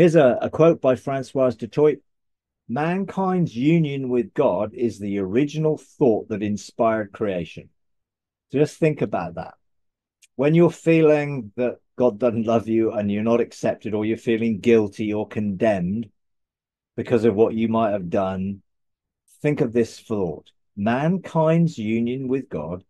Here's a, a quote by Francois du Toit Mankind's union with God is the original thought that inspired creation. Just think about that. When you're feeling that God doesn't love you and you're not accepted, or you're feeling guilty or condemned because of what you might have done, think of this thought mankind's union with God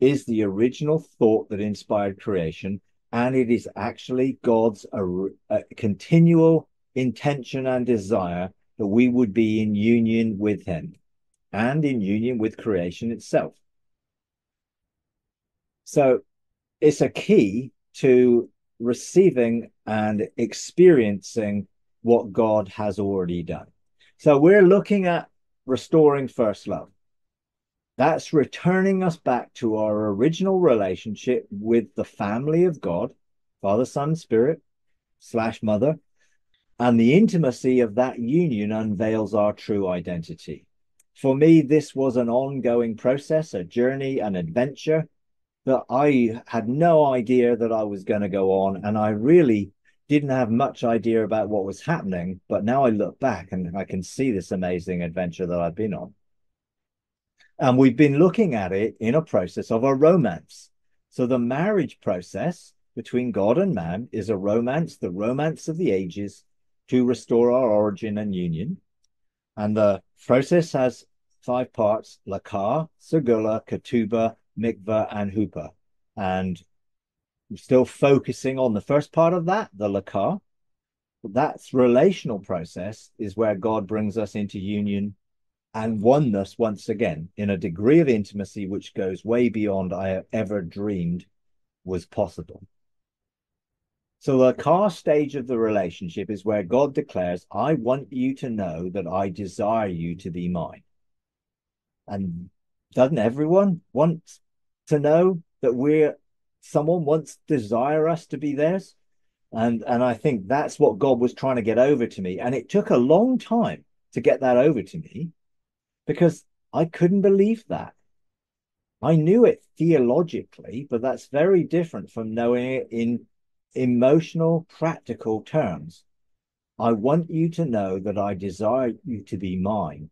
is the original thought that inspired creation, and it is actually God's uh, continual intention and desire that we would be in union with Him and in union with creation itself. So it's a key to receiving and experiencing what God has already done. So we're looking at restoring first love. That's returning us back to our original relationship with the family of God, Father, Son, Spirit, slash Mother. And the intimacy of that union unveils our true identity. For me, this was an ongoing process, a journey, an adventure that I had no idea that I was going to go on. And I really didn't have much idea about what was happening. But now I look back and I can see this amazing adventure that I've been on. And we've been looking at it in a process of a romance. So the marriage process between God and man is a romance, the romance of the ages to restore our origin and union. And the process has five parts, Lakar, Segula, Ketubah, Mikvah, and Huppah. And we're still focusing on the first part of that, the Lakar. That's relational process is where God brings us into union and oneness once again in a degree of intimacy which goes way beyond I have ever dreamed was possible. So the car stage of the relationship is where God declares, I want you to know that I desire you to be mine. And doesn't everyone want to know that we're someone wants desire us to be theirs? And and I think that's what God was trying to get over to me. And it took a long time to get that over to me because I couldn't believe that. I knew it theologically, but that's very different from knowing it in emotional, practical terms. I want you to know that I desire you to be mine.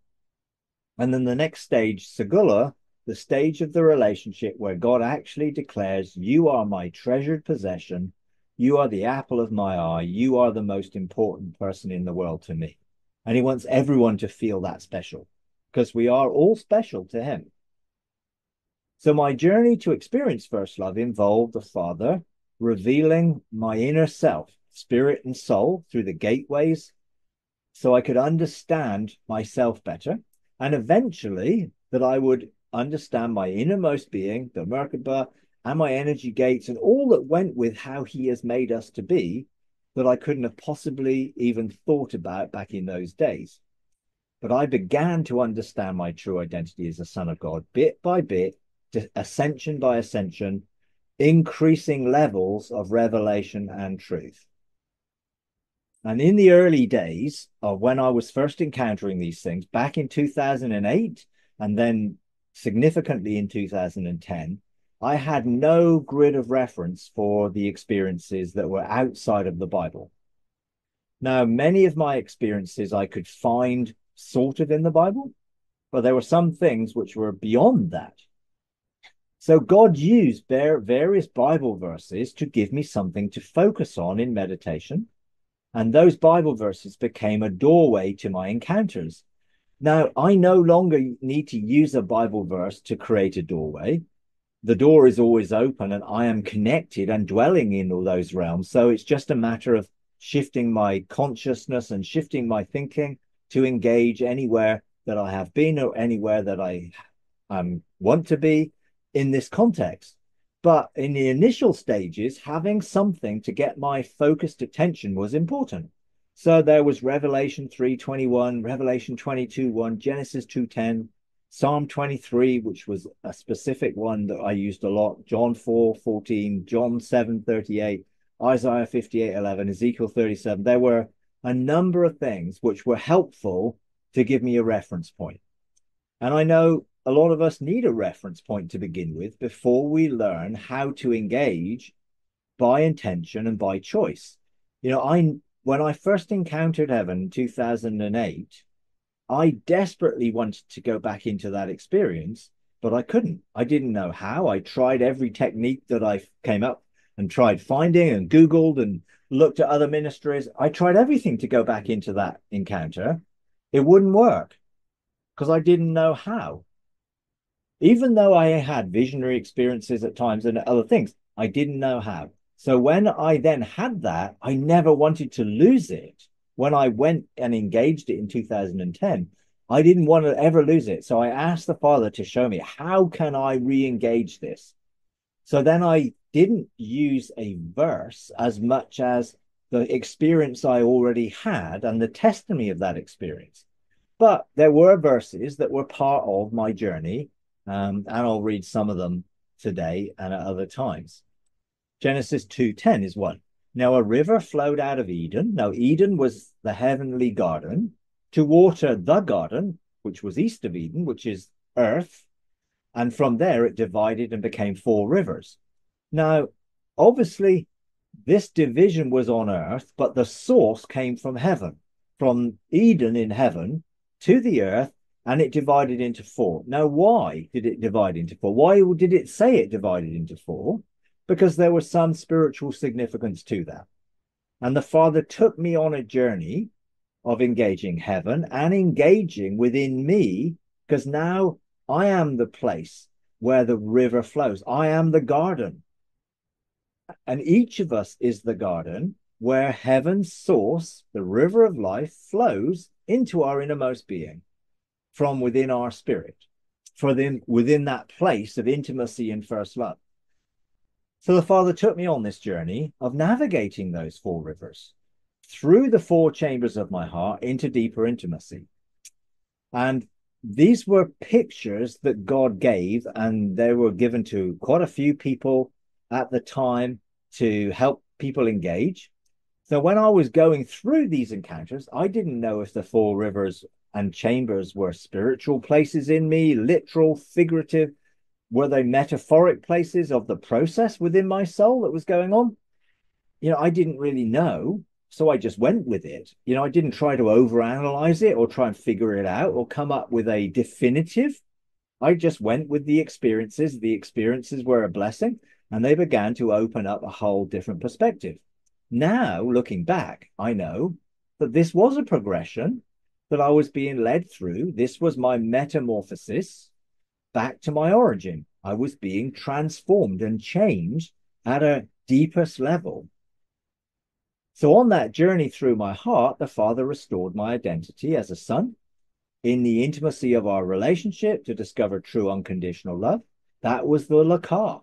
And then the next stage, Segula, the stage of the relationship where God actually declares, You are my treasured possession. You are the apple of my eye. You are the most important person in the world to me. And he wants everyone to feel that special because we are all special to him. So my journey to experience first love involved the Father revealing my inner self, spirit and soul through the gateways so I could understand myself better and eventually that I would understand my innermost being, the Merkaba, and my energy gates and all that went with how he has made us to be that I couldn't have possibly even thought about back in those days. But I began to understand my true identity as a son of God bit by bit, ascension by ascension, increasing levels of revelation and truth. And in the early days of when I was first encountering these things, back in 2008, and then significantly in 2010, I had no grid of reference for the experiences that were outside of the Bible. Now, many of my experiences I could find sorted in the Bible, but there were some things which were beyond that. So God used various Bible verses to give me something to focus on in meditation. And those Bible verses became a doorway to my encounters. Now, I no longer need to use a Bible verse to create a doorway. The door is always open and I am connected and dwelling in all those realms. So it's just a matter of shifting my consciousness and shifting my thinking to engage anywhere that I have been or anywhere that I um, want to be in this context. But in the initial stages, having something to get my focused attention was important. So there was Revelation 3:21, Revelation 22:1, Genesis 2:10, Psalm 23, which was a specific one that I used a lot, John 4:14, John 7:38, Isaiah 58:11, Ezekiel 37. There were a number of things which were helpful to give me a reference point. And I know a lot of us need a reference point to begin with before we learn how to engage by intention and by choice. You know, I when I first encountered heaven in 2008, I desperately wanted to go back into that experience, but I couldn't. I didn't know how. I tried every technique that I came up and tried finding and Googled and looked at other ministries. I tried everything to go back into that encounter. It wouldn't work because I didn't know how. Even though I had visionary experiences at times and other things, I didn't know how. So when I then had that, I never wanted to lose it. When I went and engaged it in 2010, I didn't want to ever lose it. So I asked the Father to show me how can I re-engage this. So then I didn't use a verse as much as the experience I already had and the testimony of that experience. But there were verses that were part of my journey, um, and I'll read some of them today and at other times. Genesis 2:10 is one. Now a river flowed out of Eden. Now Eden was the heavenly garden to water the garden, which was east of Eden, which is earth. And from there it divided and became four rivers. Now, obviously, this division was on earth, but the source came from heaven, from Eden in heaven to the earth, and it divided into four. Now, why did it divide into four? Why did it say it divided into four? because there was some spiritual significance to that. And the Father took me on a journey of engaging heaven and engaging within me, because now I am the place where the river flows. I am the garden. And each of us is the garden where heaven's source, the river of life, flows into our innermost being from within our spirit, for then within that place of intimacy and first love. So the Father took me on this journey of navigating those four rivers through the four chambers of my heart into deeper intimacy. And these were pictures that God gave, and they were given to quite a few people at the time to help people engage. So when I was going through these encounters, I didn't know if the four rivers and chambers were spiritual places in me, literal, figurative were they metaphoric places of the process within my soul that was going on? You know, I didn't really know. So I just went with it. You know, I didn't try to overanalyze it or try and figure it out or come up with a definitive. I just went with the experiences. The experiences were a blessing and they began to open up a whole different perspective. Now, looking back, I know that this was a progression that I was being led through. This was my metamorphosis back to my origin. I was being transformed and changed at a deepest level. So, on that journey through my heart, the Father restored my identity as a son in the intimacy of our relationship to discover true unconditional love. That was the Lakar.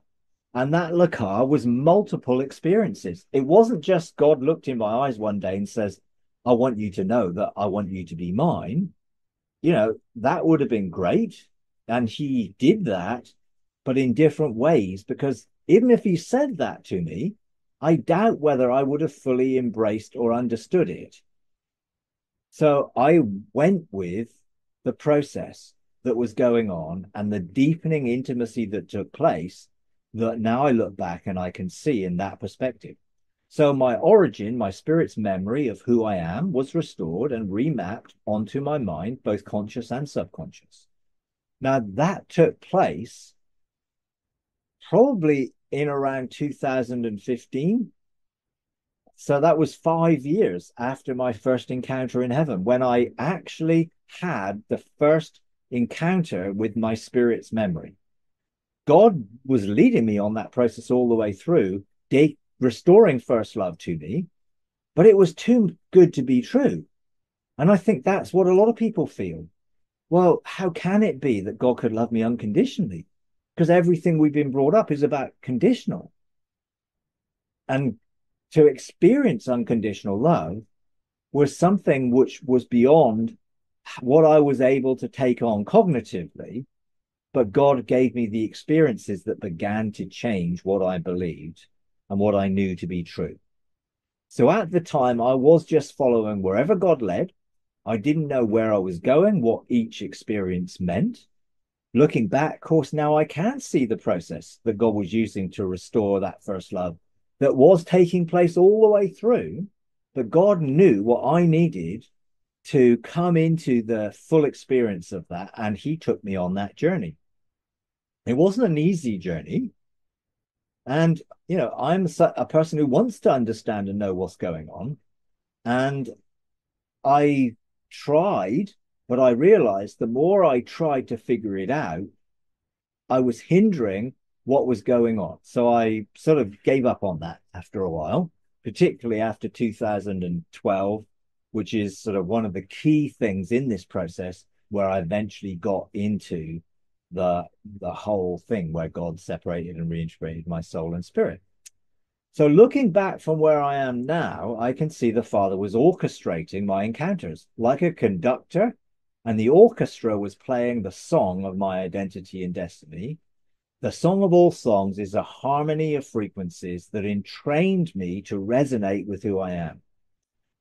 And that Lakar was multiple experiences. It wasn't just God looked in my eyes one day and says, I want you to know that I want you to be mine. You know, that would have been great. And he did that, but in different ways, because even if he said that to me, I doubt whether I would have fully embraced or understood it. So I went with the process that was going on and the deepening intimacy that took place that now I look back and I can see in that perspective. So my origin, my spirit's memory of who I am was restored and remapped onto my mind, both conscious and subconscious. Now, that took place probably in around 2015. So that was five years after my first encounter in heaven when I actually had the first encounter with my spirit's memory. God was leading me on that process all the way through, de- restoring first love to me, but it was too good to be true. And I think that's what a lot of people feel well, how can it be that God could love me unconditionally? Because everything we've been brought up is about conditional. And to experience unconditional love was something which was beyond what I was able to take on cognitively. But God gave me the experiences that began to change what I believed and what I knew to be true. So at the time, I was just following wherever God led. I didn't know where I was going, what each experience meant. Looking back, of course, now I can see the process that God was using to restore that first love that was taking place all the way through. But God knew what I needed to come into the full experience of that. And He took me on that journey. It wasn't an easy journey. And, you know, I'm a person who wants to understand and know what's going on. And I tried, but I realized the more I tried to figure it out, I was hindering what was going on. So I sort of gave up on that after a while, particularly after 2012, which is sort of one of the key things in this process where I eventually got into the the whole thing where God separated and reintegrated my soul and spirit. So looking back from where I am now, I can see the Father was orchestrating my encounters like a conductor, and the orchestra was playing the song of my identity and destiny. The Song of All Songs is a harmony of frequencies that entrained me to resonate with who I am.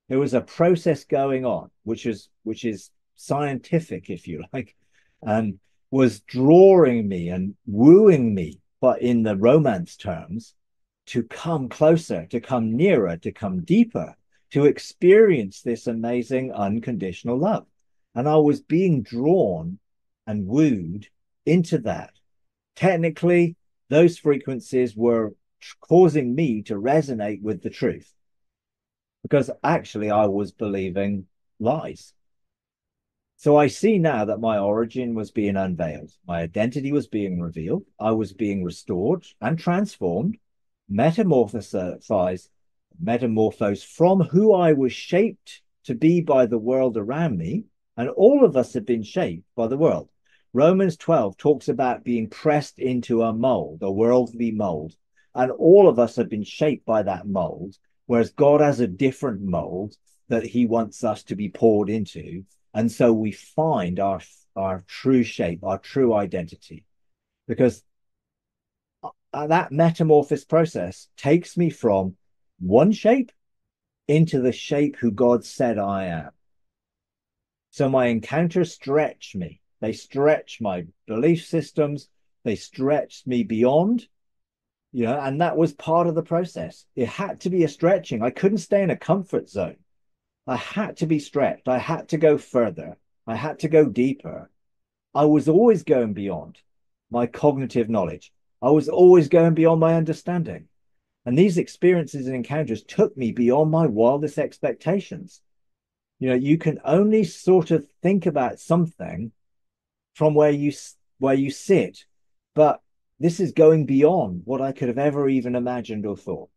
There was a process going on, which is which is scientific, if you like, and was drawing me and wooing me, but in the romance terms, to come closer, to come nearer, to come deeper, to experience this amazing unconditional love. And I was being drawn and wooed into that. Technically, those frequencies were causing me to resonate with the truth because actually I was believing lies. So I see now that my origin was being unveiled, my identity was being revealed, I was being restored and transformed metamorphosized, metamorphosed from who I was shaped to be by the world around me. And all of us have been shaped by the world. Romans 12 talks about being pressed into a mold, a worldly mold. And all of us have been shaped by that mold, whereas God has a different mold that he wants us to be poured into. And so we find our, our true shape, our true identity. Because uh, that metamorphosis process takes me from one shape into the shape who God said I am. So my encounters stretch me. They stretch my belief systems. They stretched me beyond, you know, and that was part of the process. It had to be a stretching. I couldn't stay in a comfort zone. I had to be stretched. I had to go further. I had to go deeper. I was always going beyond my cognitive knowledge. I was always going beyond my understanding. And these experiences and encounters took me beyond my wildest expectations. You know, you can only sort of think about something from where you where you sit, but this is going beyond what I could have ever even imagined or thought.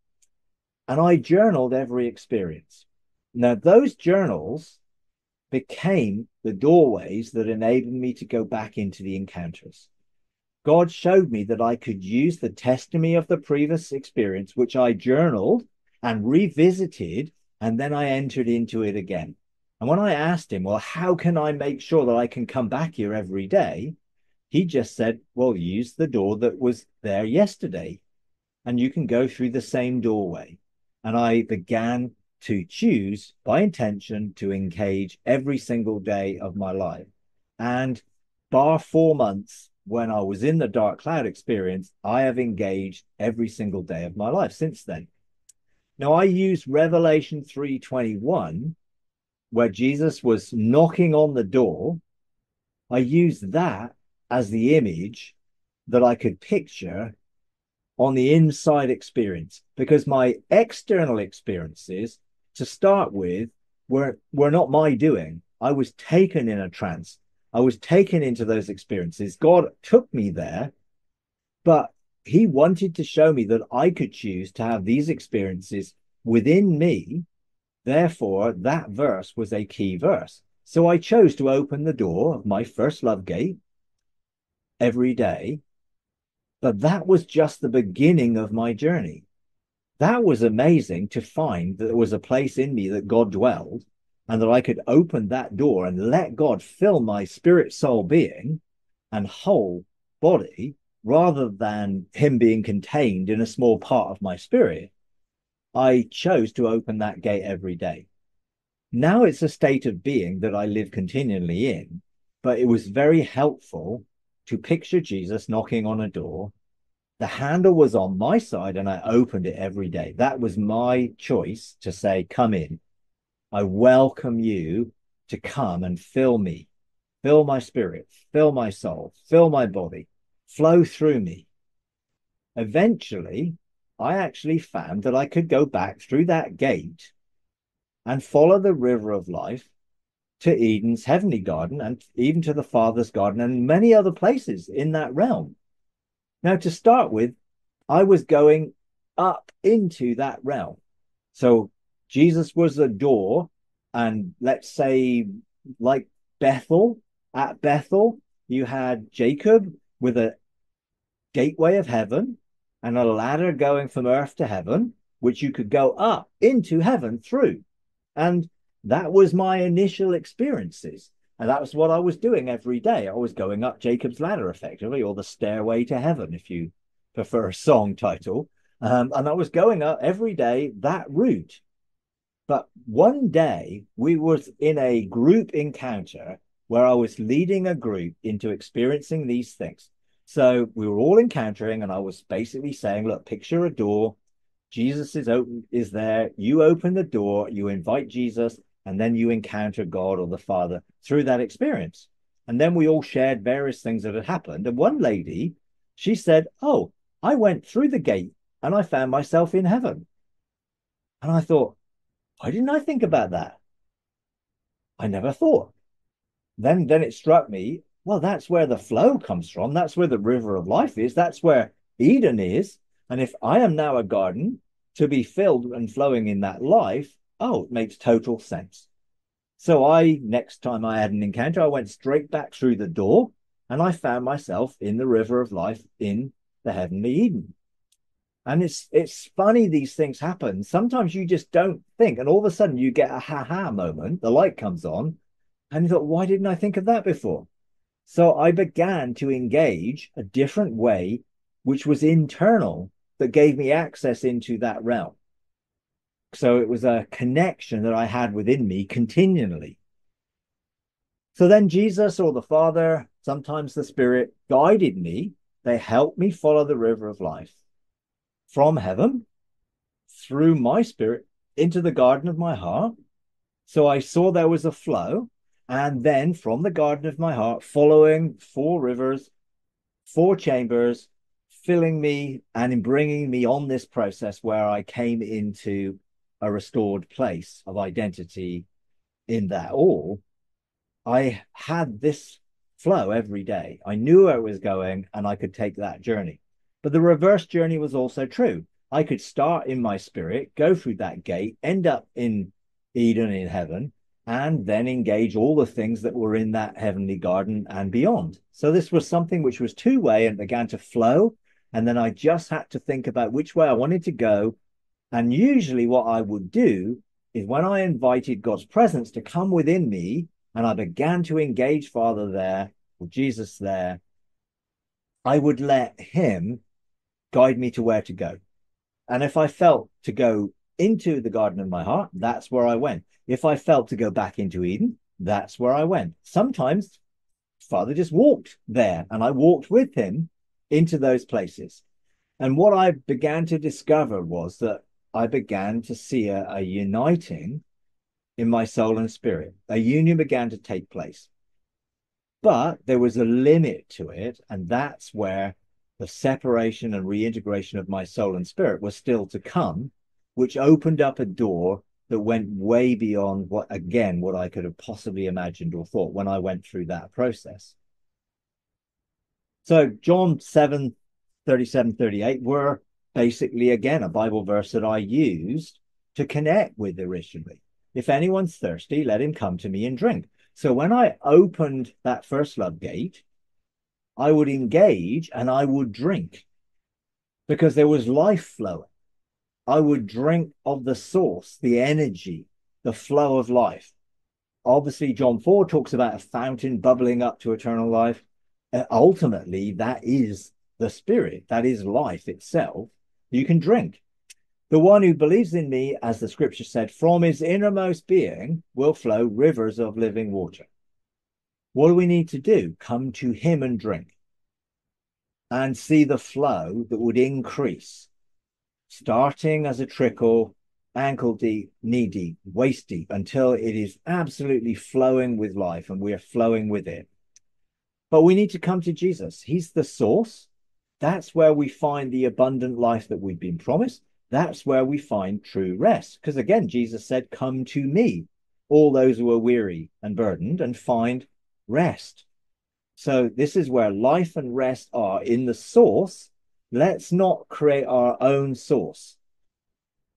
And I journaled every experience. Now, those journals became the doorways that enabled me to go back into the encounters. God showed me that I could use the testimony of the previous experience, which I journaled and revisited, and then I entered into it again. And when I asked him, Well, how can I make sure that I can come back here every day? He just said, Well, use the door that was there yesterday, and you can go through the same doorway. And I began to choose by intention to engage every single day of my life. And bar four months, when I was in the dark cloud experience, I have engaged every single day of my life since then. Now I use Revelation 3:21 where Jesus was knocking on the door. I use that as the image that I could picture on the inside experience because my external experiences to start with were were not my doing. I was taken in a trance I was taken into those experiences. God took me there, but He wanted to show me that I could choose to have these experiences within me. Therefore, that verse was a key verse. So I chose to open the door of my first love gate every day. But that was just the beginning of my journey. That was amazing to find that there was a place in me that God dwelled and that I could open that door and let God fill my spirit, soul, being, and whole body rather than Him being contained in a small part of my spirit, I chose to open that gate every day. Now it's a state of being that I live continually in, but it was very helpful to picture Jesus knocking on a door. The handle was on my side and I opened it every day. That was my choice to say, Come in I welcome you to come and fill me, fill my spirit, fill my soul, fill my body, flow through me. Eventually, I actually found that I could go back through that gate and follow the river of life to Eden's heavenly garden and even to the Father's garden and many other places in that realm. Now, to start with, I was going up into that realm. So Jesus was a door, and let's say, like Bethel, at Bethel, you had Jacob with a gateway of heaven and a ladder going from earth to heaven, which you could go up into heaven through. And that was my initial experiences. And that was what I was doing every day. I was going up Jacob's ladder, effectively, or the stairway to heaven, if you prefer a song title. Um, and I was going up every day that route. But one day we was in a group encounter where I was leading a group into experiencing these things. So we were all encountering, and I was basically saying, look, picture a door. Jesus is open, is there. You open the door, you invite Jesus, and then you encounter God or the Father through that experience. And then we all shared various things that had happened. And one lady, she said, Oh, I went through the gate and I found myself in heaven. And I thought, why didn't I think about that? I never thought. Then then it struck me, well, that's where the flow comes from. That's where the river of life is. That's where Eden is. And if I am now a garden to be filled and flowing in that life, oh, it makes total sense. So I, next time I had an encounter, I went straight back through the door and I found myself in the river of life in the heavenly Eden. And it's it's funny these things happen. Sometimes you just don't think, and all of a sudden you get a ha-ha moment, the light comes on, and you thought, why didn't I think of that before? So I began to engage a different way, which was internal, that gave me access into that realm. So it was a connection that I had within me continually. So then Jesus or the Father, sometimes the Spirit, guided me. They helped me follow the river of life from heaven through my spirit into the garden of my heart. So I saw there was a flow. And then from the garden of my heart, following four rivers, four chambers, filling me and in bringing me on this process where I came into a restored place of identity in that all, I had this flow every day. I knew where I was going and I could take that journey. But the reverse journey was also true. I could start in my spirit, go through that gate, end up in Eden in heaven, and then engage all the things that were in that heavenly garden and beyond. So this was something which was two way and began to flow. And then I just had to think about which way I wanted to go and usually, what I would do is when I invited God's presence to come within me and I began to engage Father there or Jesus there, I would let Him guide me to where to go. And if I felt to go into the garden of my heart, that's where I went. If I felt to go back into Eden, that's where I went. Sometimes Father just walked there and I walked with him into those places. And what I began to discover was that I began to see a, a uniting in my soul and spirit. A union began to take place. But there was a limit to it. And that's where the separation and reintegration of my soul and spirit was still to come, which opened up a door that went way beyond what, again, what I could have possibly imagined or thought when I went through that process. So, John 7 37 38 were basically, again, a Bible verse that I used to connect with originally. If anyone's thirsty, let him come to me and drink. So when I opened that first love gate, I would engage and I would drink because there was life flowing. I would drink of the source, the energy, the flow of life. Obviously, John 4 talks about a fountain bubbling up to eternal life. Uh, ultimately, that is the spirit, that is life itself you can drink. The one who believes in me, as the scripture said, from his innermost being will flow rivers of living water. What do we need to do? Come to him and drink and see the flow that would increase, starting as a trickle, ankle deep, knee deep, waist deep until it is absolutely flowing with life and we are flowing with it. But we need to come to Jesus. He's the source. That's where we find the abundant life that we've been promised. That's where we find true rest. Because again, Jesus said, Come to me, all those who are weary and burdened, and find rest. So, this is where life and rest are in the source. Let's not create our own source.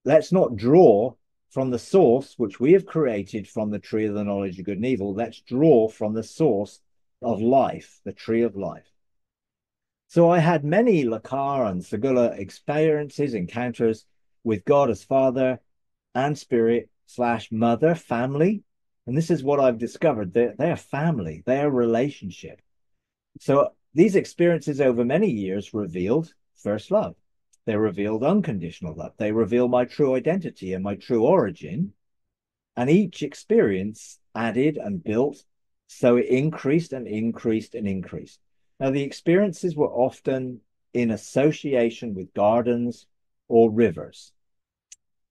Let's not draw from the source which we have created from the tree of the knowledge of good and evil. Let's draw from the source of life, the tree of life. So I had many Lakar and Segula experiences, encounters with God as Father and Spirit slash Mother, family. And this is what I've discovered. They're, they're family, they're relationship. So these experiences over many years revealed first love. They revealed unconditional love. They reveal my true identity and my true origin. And each experience added and built. So it increased and increased and increased. Now, the experiences were often in association with gardens or rivers.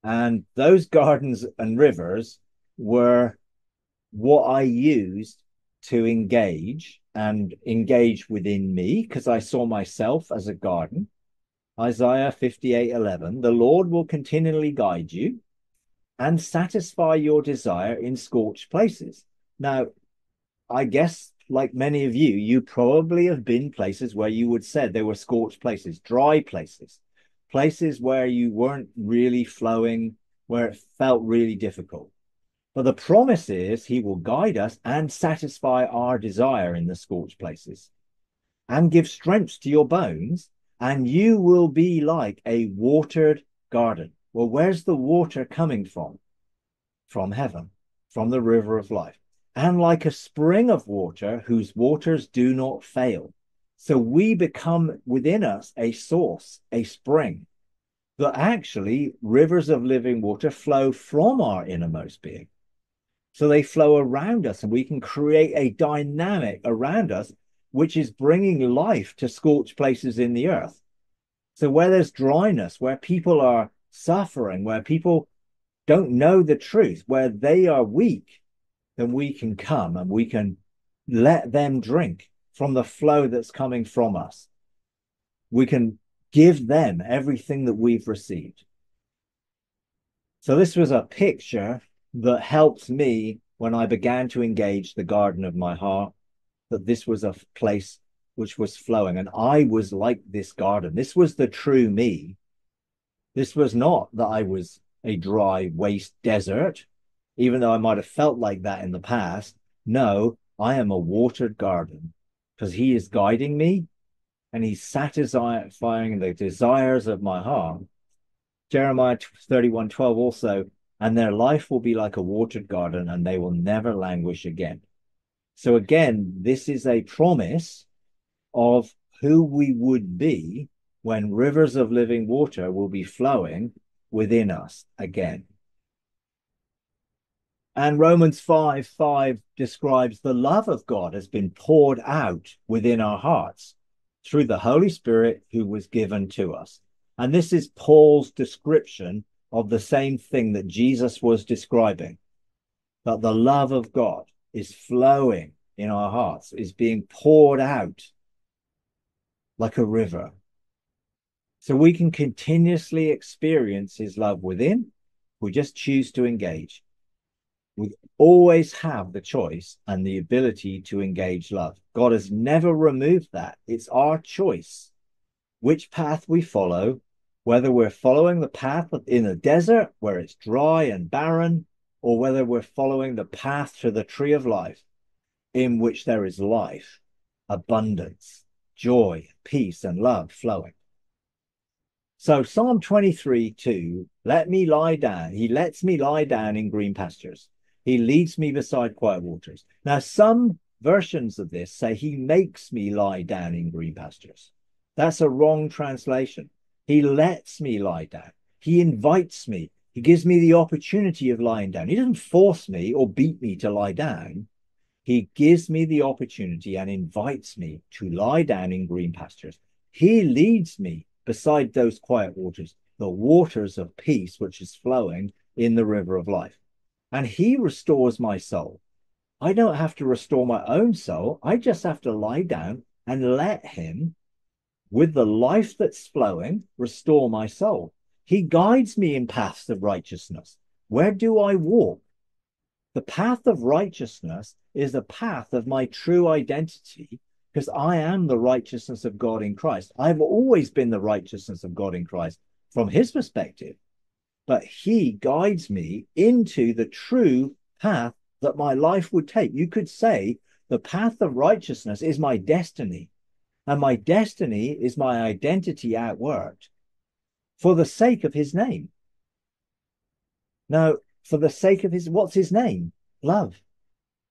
And those gardens and rivers were what I used to engage and engage within me because I saw myself as a garden. Isaiah 58 11, the Lord will continually guide you and satisfy your desire in scorched places. Now, I guess, like many of you, you probably have been places where you would say there were scorched places, dry places, places where you weren't really flowing, where it felt really difficult. But the promise is he will guide us and satisfy our desire in the scorched places and give strength to your bones and you will be like a watered garden. Well, where's the water coming from? From heaven, from the river of life, and like a spring of water whose waters do not fail. So we become within us a source, a spring, that actually rivers of living water flow from our innermost being. So they flow around us, and we can create a dynamic around us which is bringing life to scorched places in the earth. So, where there's dryness, where people are suffering, where people don't know the truth, where they are weak, then we can come and we can let them drink from the flow that's coming from us. We can give them everything that we've received. So, this was a picture that helped me when I began to engage the garden of my heart that this was a place which was flowing. And I was like this garden. This was the true me. This was not that I was a dry waste desert, even though I might have felt like that in the past. No, I am a watered garden because he is guiding me and he's satisfying the desires of my heart. Jeremiah 31 12 also, and their life will be like a watered garden and they will never languish again. So again, this is a promise of who we would be when rivers of living water will be flowing within us again. And Romans 5 5 describes the love of God has been poured out within our hearts through the Holy Spirit who was given to us. And this is Paul's description of the same thing that Jesus was describing that the love of God is flowing in our hearts, is being poured out like a river. So we can continuously experience his love within. We just choose to engage. We always have the choice and the ability to engage love. God has never removed that. It's our choice which path we follow, whether we're following the path in the desert where it's dry and barren, or whether we're following the path to the tree of life in which there is life, abundance, joy, peace, and love flowing. So Psalm 23, 2, let me lie down. He lets me lie down in green pastures. He leads me beside quiet waters. Now, some versions of this say he makes me lie down in green pastures. That's a wrong translation. He lets me lie down. He invites me. He gives me the opportunity of lying down. He doesn't force me or beat me to lie down. He gives me the opportunity and invites me to lie down in green pastures. He leads me beside those quiet waters. the waters of peace which is flowing in the river of life. And he restores my soul. I don't have to restore my own soul. I just have to lie down and let him, with the life that's flowing, restore my soul. He guides me in paths of righteousness. Where do I walk? The path of righteousness is the path of my true identity because I am the righteousness of God in Christ. I've always been the righteousness of God in Christ from his perspective, but he guides me into the true path that my life would take. You could say the path of righteousness is my destiny, and my destiny is my identity outworked for the sake of his name. Now, for the sake of his, what's his name? Love.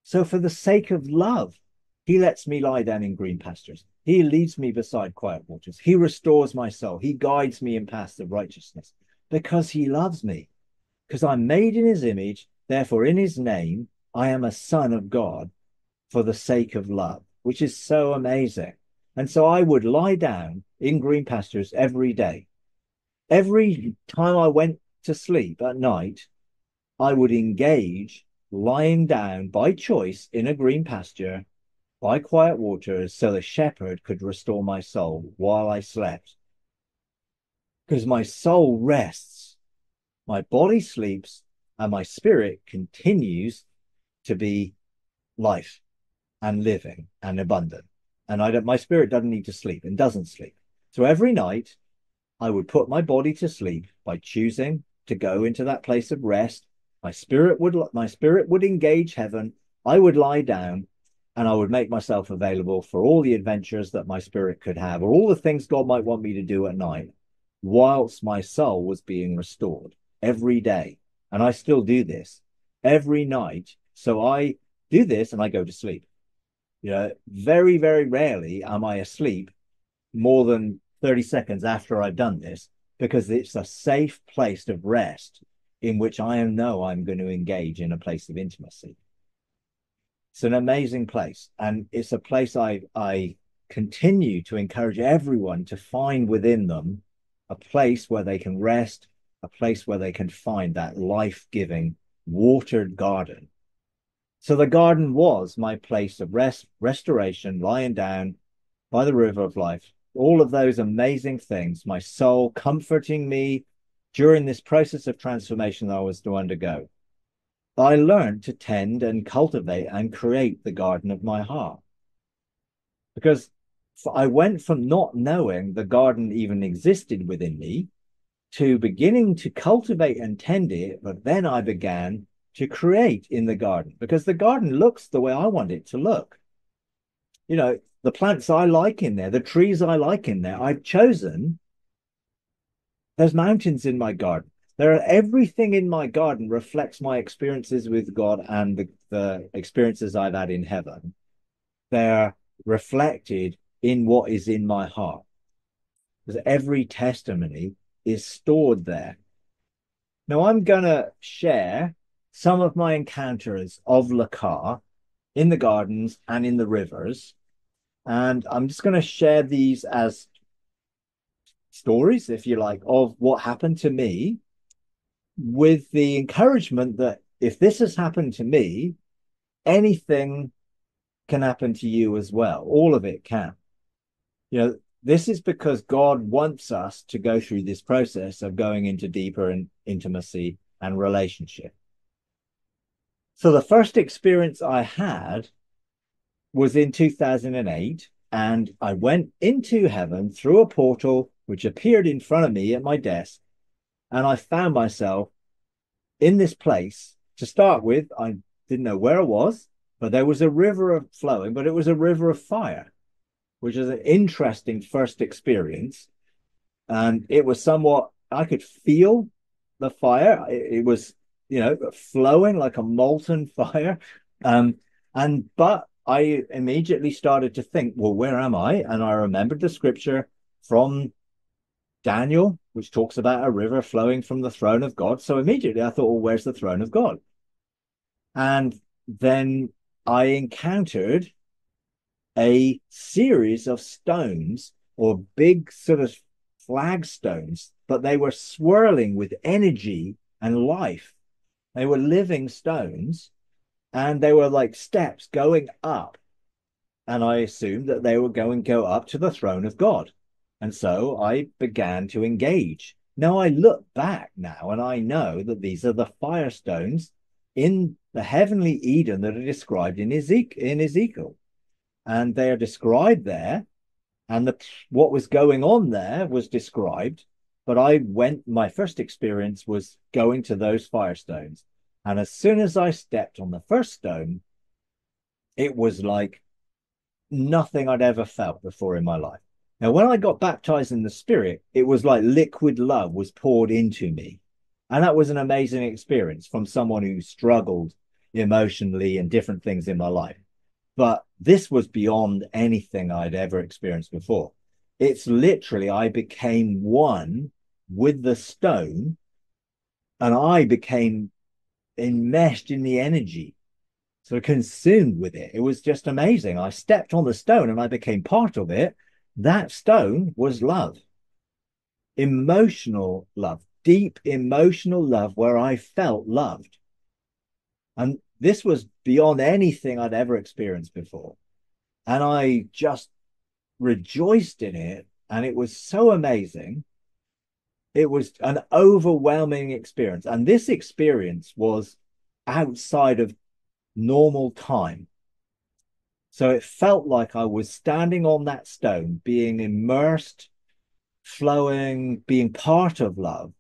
So, for the sake of love, he lets me lie down in green pastures. He leads me beside quiet waters. He restores my soul. He guides me in paths of righteousness because he loves me. Because I'm made in his image, therefore, in his name, I am a son of God for the sake of love, which is so amazing. And so I would lie down in green pastures every day. Every time I went to sleep at night, I would engage lying down by choice in a green pasture by quiet waters so the shepherd could restore my soul while I slept. Because my soul rests, my body sleeps, and my spirit continues to be life and living and abundant. And I don't, my spirit doesn't need to sleep and doesn't sleep. So every night I would put my body to sleep by choosing to go into that place of rest. My spirit would, my spirit would engage heaven. I would lie down and I would make myself available for all the adventures that my spirit could have or all the things God might want me to do at night whilst my soul was being restored every day. And I still do this every night so I do this and I go to sleep. You know, very, very rarely am I asleep more than 30 seconds after I've done this because it's a safe place of rest in which I know I'm going to engage in a place of intimacy. It's an amazing place. And it's a place I, I continue to encourage everyone to find within them a place where they can rest, a place where they can find that life giving, watered garden so the garden was my place of rest, restoration, lying down by the river of life. All of those amazing things, my soul comforting me during this process of transformation that I was to undergo. I learned to tend and cultivate and create the garden of my heart. Because I went from not knowing the garden even existed within me to beginning to cultivate and tend it, but then I began to create in the garden because the garden looks the way I want it to look. You know, the plants I like in there, the trees I like in there, I've chosen. There's mountains in my garden. There are everything in my garden reflects my experiences with God and the, the experiences I've had in heaven. They're reflected in what is in my heart. Because every testimony is stored there. Now I'm going to share some of my encounters of Lakar in the gardens and in the rivers. And I'm just going to share these as stories, if you like, of what happened to me with the encouragement that if this has happened to me, anything can happen to you as well. All of it can. You know, this is because God wants us to go through this process of going into deeper in, intimacy and relationship. So the first experience I had was in 2008, and I went into heaven through a portal which appeared in front of me at my desk, and I found myself in this place. To start with, I didn't know where I was, but there was a river flowing, but it was a river of fire, which is an interesting first experience. And it was somewhat, I could feel the fire. It, it was you know, flowing like a molten fire. Um, and but I immediately started to think, well, where am I? And I remembered the scripture from Daniel, which talks about a river flowing from the throne of God. So immediately I thought, well, where's the throne of God? And then I encountered a series of stones or big sort of flagstones, but they were swirling with energy and life. They were living stones and they were like steps going up. And I assumed that they were going to go up to the throne of God. And so I began to engage. Now I look back now and I know that these are the firestones in the heavenly Eden that are described in, Ezek- in Ezekiel. And they are described there. And the, what was going on there was described. But I went, my first experience was going to those firestones. And as soon as I stepped on the first stone, it was like nothing I'd ever felt before in my life. Now, when I got baptized in the Spirit, it was like liquid love was poured into me. And that was an amazing experience from someone who struggled emotionally and different things in my life. But this was beyond anything I'd ever experienced before. It's literally, I became one with the stone and I became enmeshed in the energy, sort of consumed with it. It was just amazing. I stepped on the stone and I became part of it. That stone was love, emotional love, deep emotional love where I felt loved. And this was beyond anything I'd ever experienced before. And I just rejoiced in it. And it was so amazing. It was an overwhelming experience. And this experience was outside of normal time. So it felt like I was standing on that stone, being immersed, flowing, being part of love.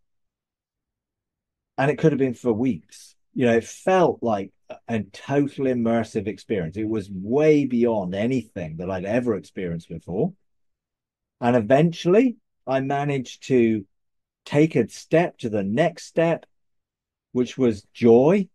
And it could have been for weeks you know, it felt like a total immersive experience. It was way beyond anything that I'd ever experienced before. And eventually I managed to take a step to the next step, which was joy.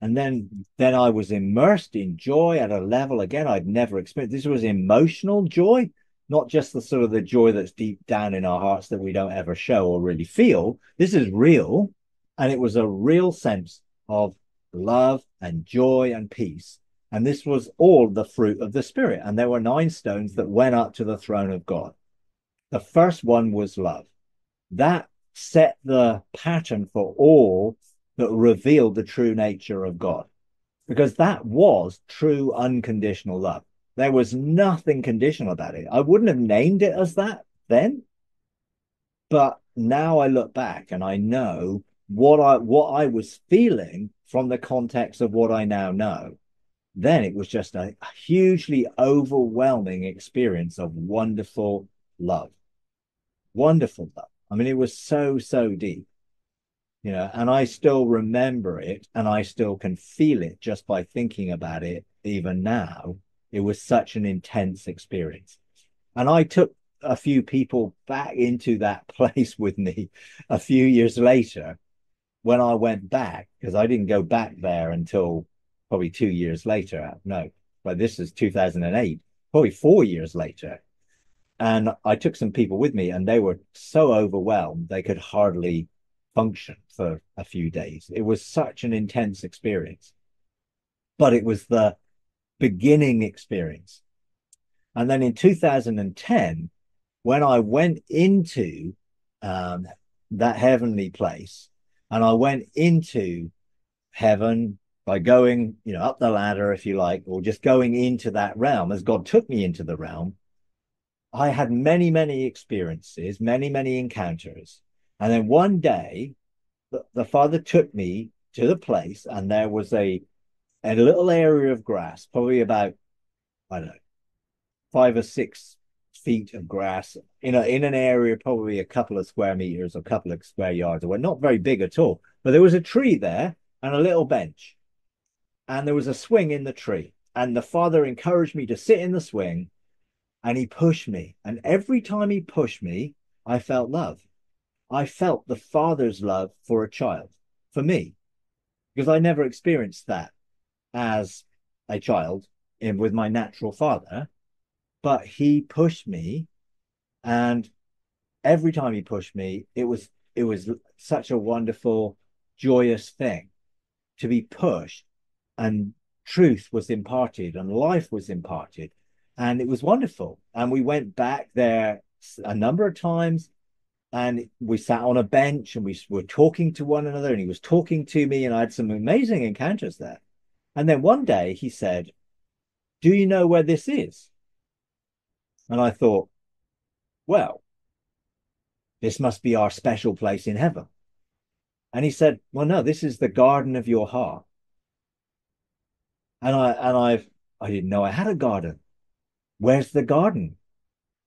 And then, then I was immersed in joy at a level again I'd never experienced. This was emotional joy, not just the sort of the joy that's deep down in our hearts that we don't ever show or really feel. This is real. And it was a real sense of love and joy and peace. And this was all the fruit of the Spirit. And there were nine stones that went up to the throne of God. The first one was love. That set the pattern for all that revealed the true nature of God, because that was true unconditional love. There was nothing conditional about it. I wouldn't have named it as that then, but now I look back and I know what I what I was feeling from the context of what I now know, then it was just a, hugely overwhelming experience of wonderful love. Wonderful love. I mean, it was so, so deep, you know, and I still remember it and I still can feel it just by thinking about it even now. It was such an intense experience. And I took a few people back into that place with me a few years later when I went back, because I didn't go back there until probably two years later. No, but this is 2008, probably four years later. And I took some people with me, and they were so overwhelmed they could hardly function for a few days. It was such an intense experience, but it was the beginning experience. And then in 2010, when I went into um, that heavenly place, and I went into heaven by going, you know, up the ladder, if you like, or just going into that realm as God took me into the realm. I had many, many experiences, many, many encounters. And then one day, the, the Father took me to the place, and there was a a little area of grass, probably about, I don't know, five or six feet of grass in a in an area probably a couple of square meters or a couple of square yards away, not very big at all. But there was a tree there and a little bench, and there was a swing in the tree. And the father encouraged me to sit in the swing, and he pushed me. And every time he pushed me, I felt love. I felt the father's love for a child, for me, because I never experienced that as a child in with my natural father but he pushed me and every time he pushed me it was it was such a wonderful joyous thing to be pushed and truth was imparted and life was imparted and it was wonderful and we went back there a number of times and we sat on a bench and we were talking to one another and he was talking to me and I had some amazing encounters there. And then one day he said, Do you know where this is? And I thought, Well, this must be our special place in heaven. And he said, Well, no, this is the garden of your heart. And I and I've I didn't know I had a garden. Where's the garden?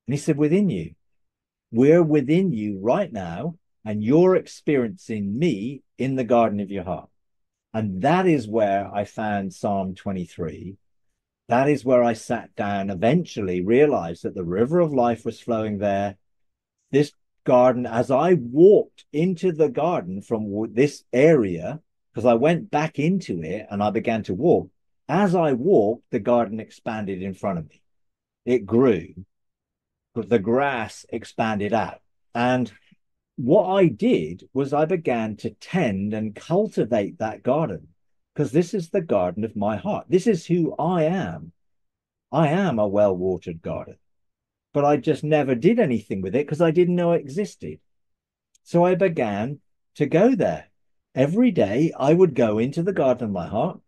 And he said, Within you. We're within you right now, and you're experiencing me in the garden of your heart. And that is where I found Psalm 23. That is where I sat down, eventually realized that the river of life was flowing there. This garden, as I walked into the garden from this area, because I went back into it and I began to walk, as I walked, the garden expanded in front of me. It grew but the grass expanded out. And what I did was I began to tend and cultivate that garden because this is the garden of my heart. This is who I am. I am a well watered garden, but I just never did anything with it because I didn't know it existed. So I began to go there. Every day I would go into the garden of my heart.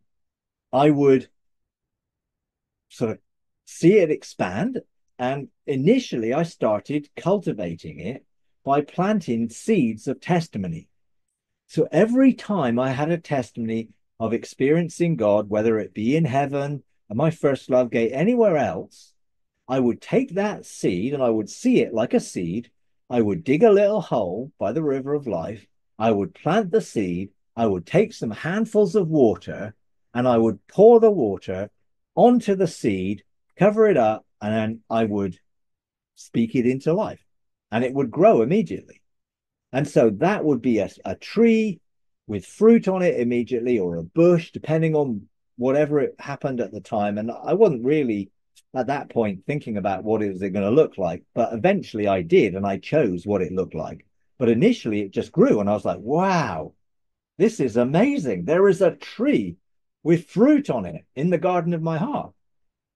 I would sort of see it expand and initially, I started cultivating it by planting seeds of testimony. So every time I had a testimony of experiencing God, whether it be in heaven, at my first love gate, anywhere else, I would take that seed and I would see it like a seed. I would dig a little hole by the river of life. I would plant the seed. I would take some handfuls of water and I would pour the water onto the seed, cover it up, and then I would speak it into life and it would grow immediately. And so that would be a, a tree with fruit on it immediately or a bush, depending on whatever it happened at the time. And I wasn't really at that point thinking about what it was going to look like, but eventually I did and I chose what it looked like. But initially it just grew and I was like, wow, this is amazing. There is a tree with fruit on it in the garden of my heart.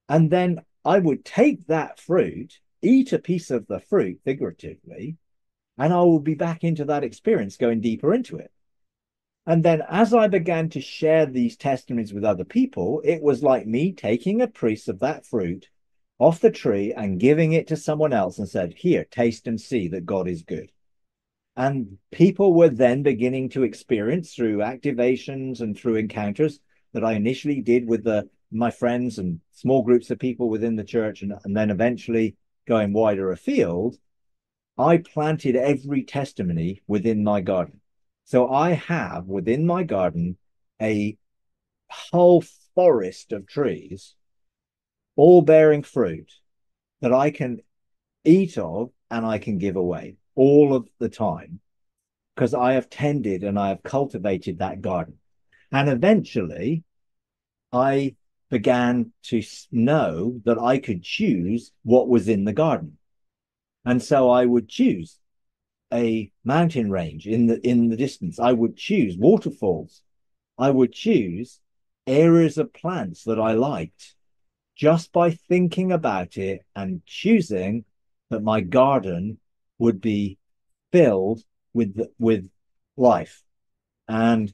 And then I would take that fruit, eat a piece of the fruit figuratively, and I will be back into that experience, going deeper into it. And then as I began to share these testimonies with other people, it was like me taking a piece of that fruit off the tree and giving it to someone else and said, Here, taste and see that God is good. And people were then beginning to experience through activations and through encounters that I initially did with the my friends and small groups of people within the church, and, and then eventually going wider afield, I planted every testimony within my garden. So I have within my garden a whole forest of trees, all bearing fruit that I can eat of and I can give away all of the time because I have tended and I have cultivated that garden. And eventually I began to know that I could choose what was in the garden. And so I would choose a mountain range in the in the distance. I would choose waterfalls. I would choose areas of plants that I liked just by thinking about it and choosing that my garden would be filled with with life. And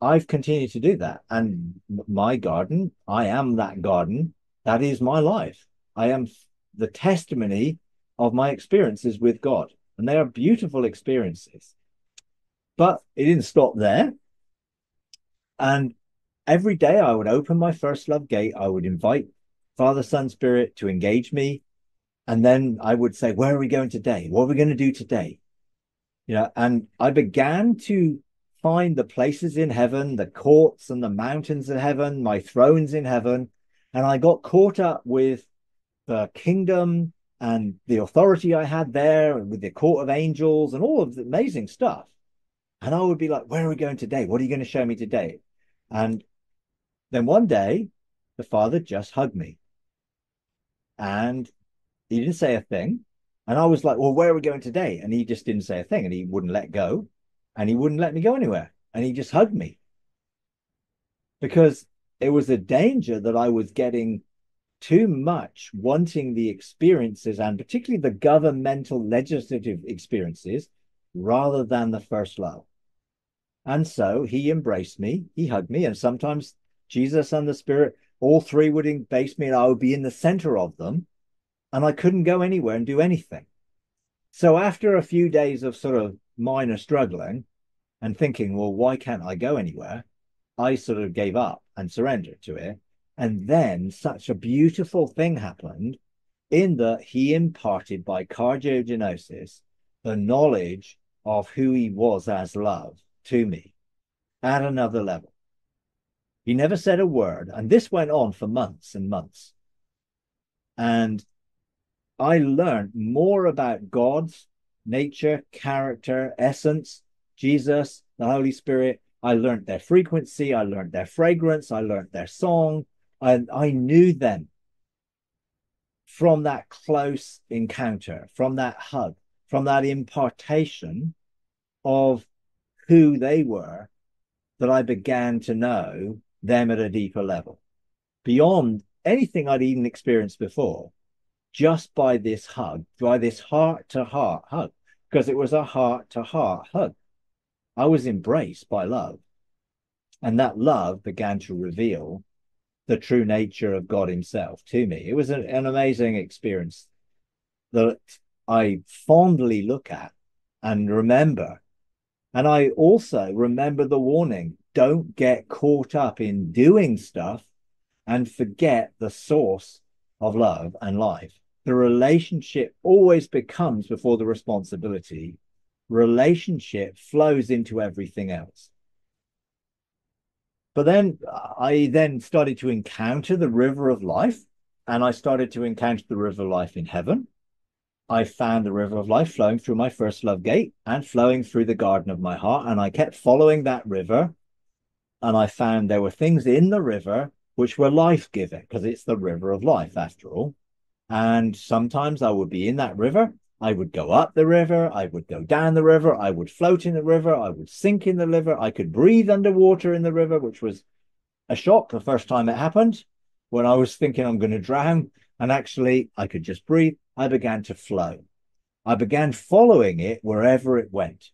I've continued to do that. And my garden, I am that garden. That is my life. I am the testimony of my experiences with God. And they are beautiful experiences. But it didn't stop there. And every day I would open my first love gate. I would invite Father, Son, Spirit to engage me. And then I would say, Where are we going today? What are we going to do today? You know, and I began to find the places in heaven, the courts and the mountains in heaven, my thrones in heaven. And I got caught up with the kingdom and the authority I had there and with the court of angels and all of the amazing stuff. And I would be like, where are we going today? What are you going to show me today? And then one day, the father just hugged me. And he didn't say a thing. And I was like, well, where are we going today? And he just didn't say a thing and he wouldn't let go and he wouldn't let me go anywhere. And he just hugged me because it was a danger that I was getting too much wanting the experiences and particularly the governmental legislative experiences rather than the first love. And so he embraced me, he hugged me, and sometimes Jesus and the Spirit, all three would embrace me, and I would be in the center of them, and I couldn't go anywhere and do anything. So after a few days of sort of minor struggling and thinking, well, why can't I go anywhere? I sort of gave up and surrendered to it. And then such a beautiful thing happened in that he imparted by cardiognosis the knowledge of who he was as love to me at another level. He never said a word. And this went on for months and months. And I learned more about God's nature, character, essence, Jesus, the Holy Spirit. I learned their frequency. I learned their fragrance. I learned their song. And I knew them from that close encounter, from that hug, from that impartation of who they were, that I began to know them at a deeper level beyond anything I'd even experienced before, just by this hug, by this heart to heart hug, because it was a heart to heart hug. I was embraced by love. And that love began to reveal the true nature of God Himself to me. It was an, an amazing experience that I fondly look at and remember. And I also remember the warning don't get caught up in doing stuff and forget the source of love and life. The relationship always becomes before the responsibility. Relationship flows into everything else. But then uh, I then started to encounter the river of life, and I started to encounter the river of life in heaven. I found the river of life flowing through my first love gate and flowing through the garden of my heart. And I kept following that river. And I found there were things in the river which were life giving because it's the river of life after all. And sometimes I would be in that river. I would go up the river. I would go down the river. I would float in the river. I would sink in the river. I could breathe underwater in the river, which was a shock the first time it happened when I was thinking I'm going to drown. And actually, I could just breathe. I began to flow. I began following it wherever it went.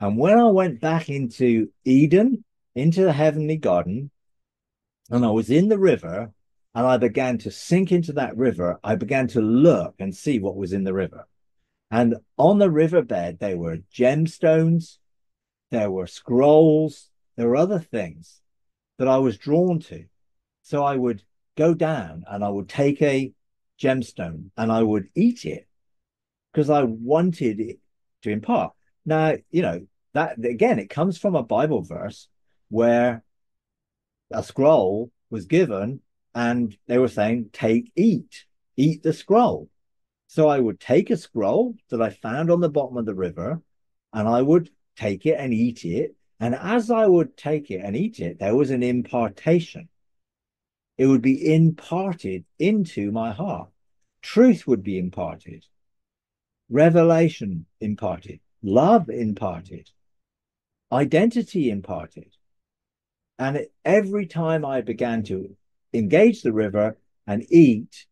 And when I went back into Eden, into the heavenly garden, and I was in the river, and I began to sink into that river, I began to look and see what was in the river. And on the riverbed, there were gemstones, there were scrolls, there were other things that I was drawn to. So I would go down and I would take a gemstone and I would eat it because I wanted it to impart. Now, you know, that again, it comes from a Bible verse where a scroll was given and they were saying, take, eat, eat the scroll. So I would take a scroll that I found on the bottom of the river and I would take it and eat it. And as I would take it and eat it, there was an impartation. It would be imparted into my heart. Truth would be imparted, revelation imparted, love imparted, identity imparted. And every time I began to engage the river and eat,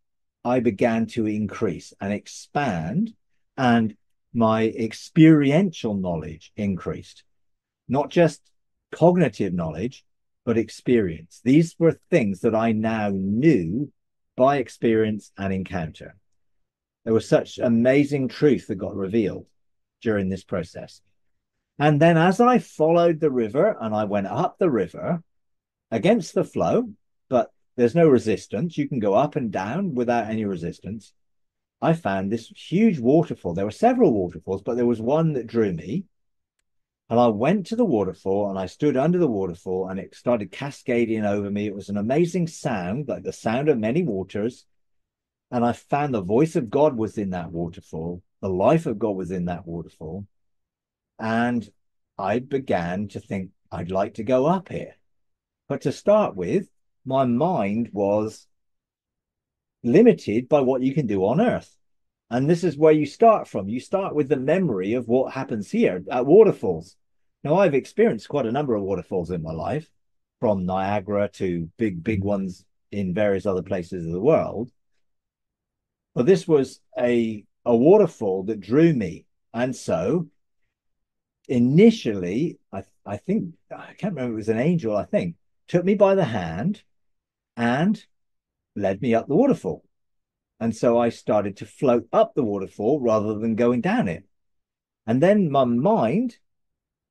I began to increase and expand, and my experiential knowledge increased. Not just cognitive knowledge, but experience. These were things that I now knew by experience and encounter. There was such amazing truth that got revealed during this process. And then as I followed the river and I went up the river against the flow, there's no resistance, you can go up and down without any resistance. I found this huge waterfall. There were several waterfalls, but there was one that drew me. And I went to the waterfall and I stood under the waterfall and it started cascading over me. It was an amazing sound, like the sound of many waters. And I found the voice of God was in that waterfall. The life of God was in that waterfall. And I began to think, I'd like to go up here. But to start with, my mind was limited by what you can do on earth. And this is where you start from. You start with the memory of what happens here at waterfalls. Now, I've experienced quite a number of waterfalls in my life, from Niagara to big, big mm-hmm. ones in various other places of the world. But this was a, a waterfall that drew me. And so initially, I, I think, I can't remember, it was an angel, I think, took me by the hand and led me up the waterfall. And so I started to float up the waterfall rather than going down it. And then my mind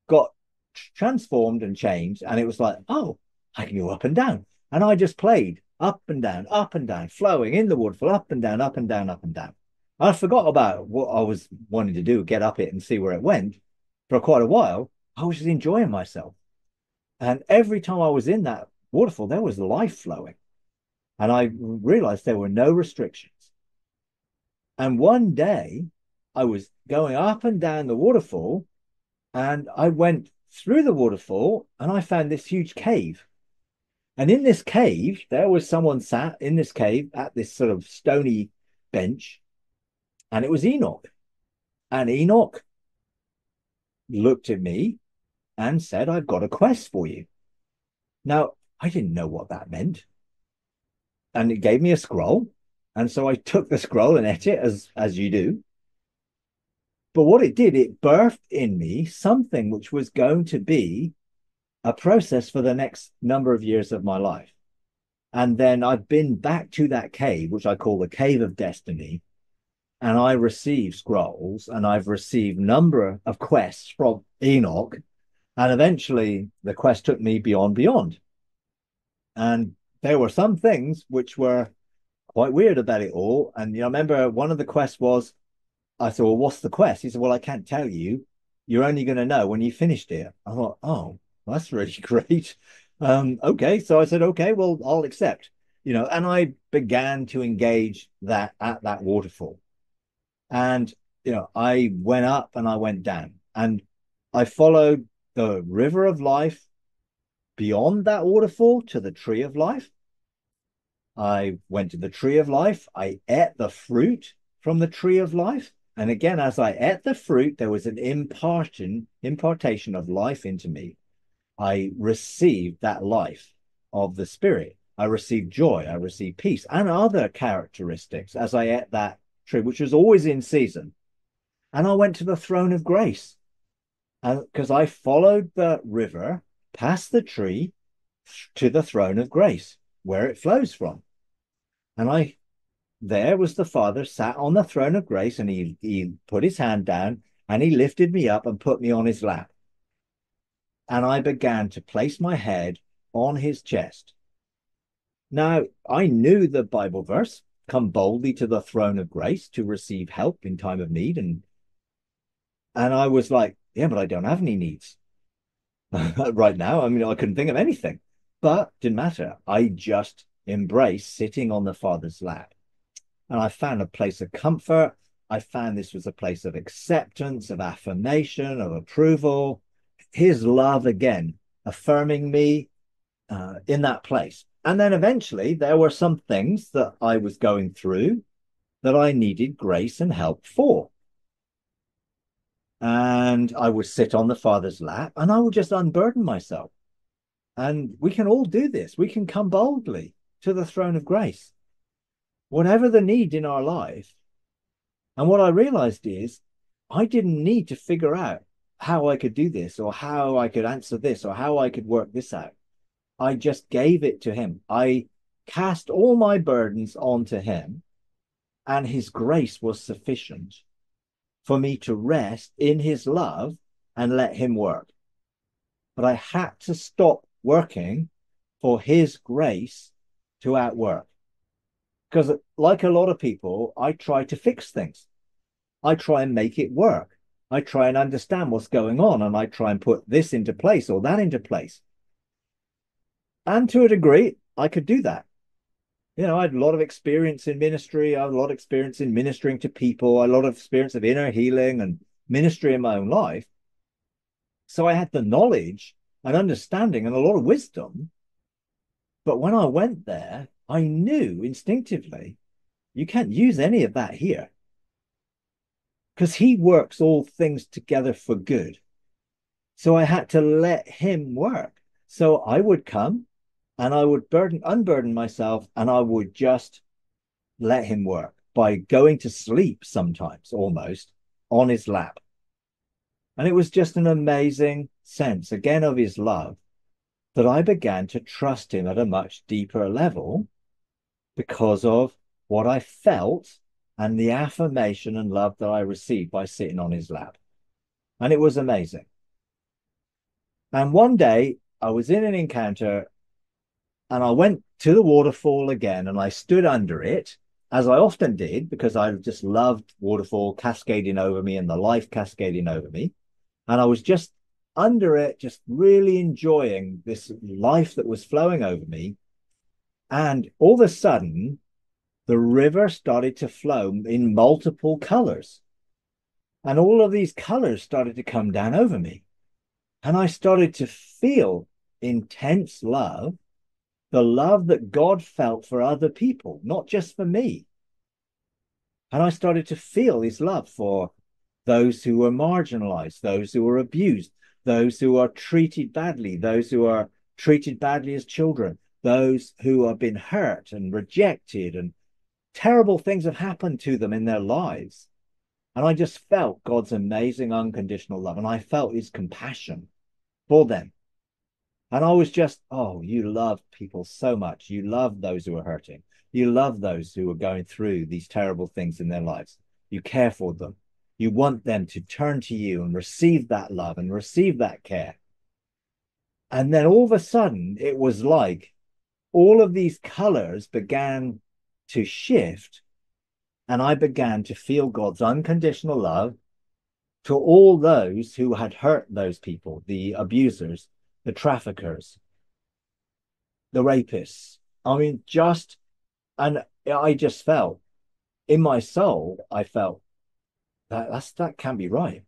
got transformed and changed. And it was like, oh, I can go up and down. And I just played up and down, up and down, flowing in the waterfall, up and down, up and down, up and down. I forgot about what I was wanting to do, get up it and see where it went. For quite a while, I was just enjoying myself. And every time I was in that waterfall, there was life flowing. And I realized there were no restrictions. And one day I was going up and down the waterfall and I went through the waterfall and I found this huge cave. And in this cave, there was someone sat in this cave at this sort of stony bench, and it was Enoch. And Enoch looked at me and said, I've got a quest for you. Now, I didn't know what that meant. And it gave me a scroll. And so I took the scroll and ate it as, as you do. But what it did, it birthed in me something which was going to be a process for the next number of years of my life. And then I've been back to that cave, which I call the cave of destiny. And I received scrolls and I've received number of quests from Enoch. And eventually the quest took me beyond beyond. And there were some things which were quite weird about it all. And you know, I remember one of the quests was, I said, Well, what's the quest? He said, Well, I can't tell you. You're only going to know when you finished it. I thought, Oh, that's really great. Um, okay. So I said, Okay, well, I'll accept, you know, and I began to engage that at that waterfall. And, you know, I went up and I went down and I followed the river of life beyond that waterfall to the tree of life. I went to the tree of life. I ate the fruit from the tree of life. And again, as I ate the fruit, there was an impartation, impartation of life into me. I received that life of the spirit. I received joy. I received peace and other characteristics as I ate that tree, which was always in season. And I went to the throne of grace. Uh, because I followed the river past the tree to the throne of grace, where it flows from. And I, there was the Father sat on the throne of grace, and he, he put his hand down and he lifted me up and put me on his lap. And I began to place my head on his chest. Now, I knew the Bible verse come boldly to the throne of grace to receive help in time of need. And, and I was like, yeah, but I don't have any needs right now. I mean, I couldn't think of anything, but didn't matter. I just embraced sitting on the Father's lap. And I found a place of comfort. I found this was a place of acceptance, of affirmation, of approval. His love again, affirming me uh, in that place. And then eventually there were some things that I was going through that I needed grace and help for and I would sit on the Father's lap and I would just unburden myself. And we can all do this. We can come boldly to the throne of grace, whatever the need in our life. And what I realized is I didn't need to figure out how I could do this or how I could answer this or how I could work this out. I just gave it to him. I cast all my burdens onto him, and his grace was sufficient for me to rest in his love and let him work. But I had to stop working for his grace to outwork. Because, like a lot of people, I try to fix things. I try and make it work. I try and understand what's going on and I try and put this into place or that into place. And to a degree, I could do that you know, I had a lot of experience in ministry. I had a lot of experience in ministering to people, a lot of experience of inner healing and ministry in my own life. So I had the knowledge and understanding and a lot of wisdom. But when I went there, I knew instinctively you can't use any of that here because he works all things together for good. So I had to let him work. So I would come and I would burden unburden myself and I would just let him work by going to sleep sometimes almost on his lap. And it was just an amazing sense again of his love that I began to trust him at a much deeper level because of what I felt and the affirmation and love that I received by sitting on his lap. And it was amazing. And one day I was in an encounter and I went to the waterfall again and I stood under it, as I often did, because I just loved waterfall cascading over me and the life cascading over me. And I was just under it, just really enjoying this life that was flowing over me. And all of a sudden, the river started to flow in multiple colors. And all of these colors started to come down over me. And I started to feel intense love the love that God felt for other people, not just for me. And I started to feel his love for those who were marginalized, those who were abused, those who are treated badly, those who are treated badly as children, those who have been hurt and rejected, and terrible things have happened to them in their lives. And I just felt God's amazing unconditional love, and I felt his compassion for them. And I was just, oh, you love people so much. You love those who are hurting. You love those who are going through these terrible things in their lives. You care for them. You want them to turn to you and receive that love and receive that care. And then all of a sudden, it was like all of these colors began to shift. And I began to feel God's unconditional love to all those who had hurt those people, the abusers, the traffickers, the rapists. I mean, just, and I just felt in my soul, I felt that that's, that can't be right.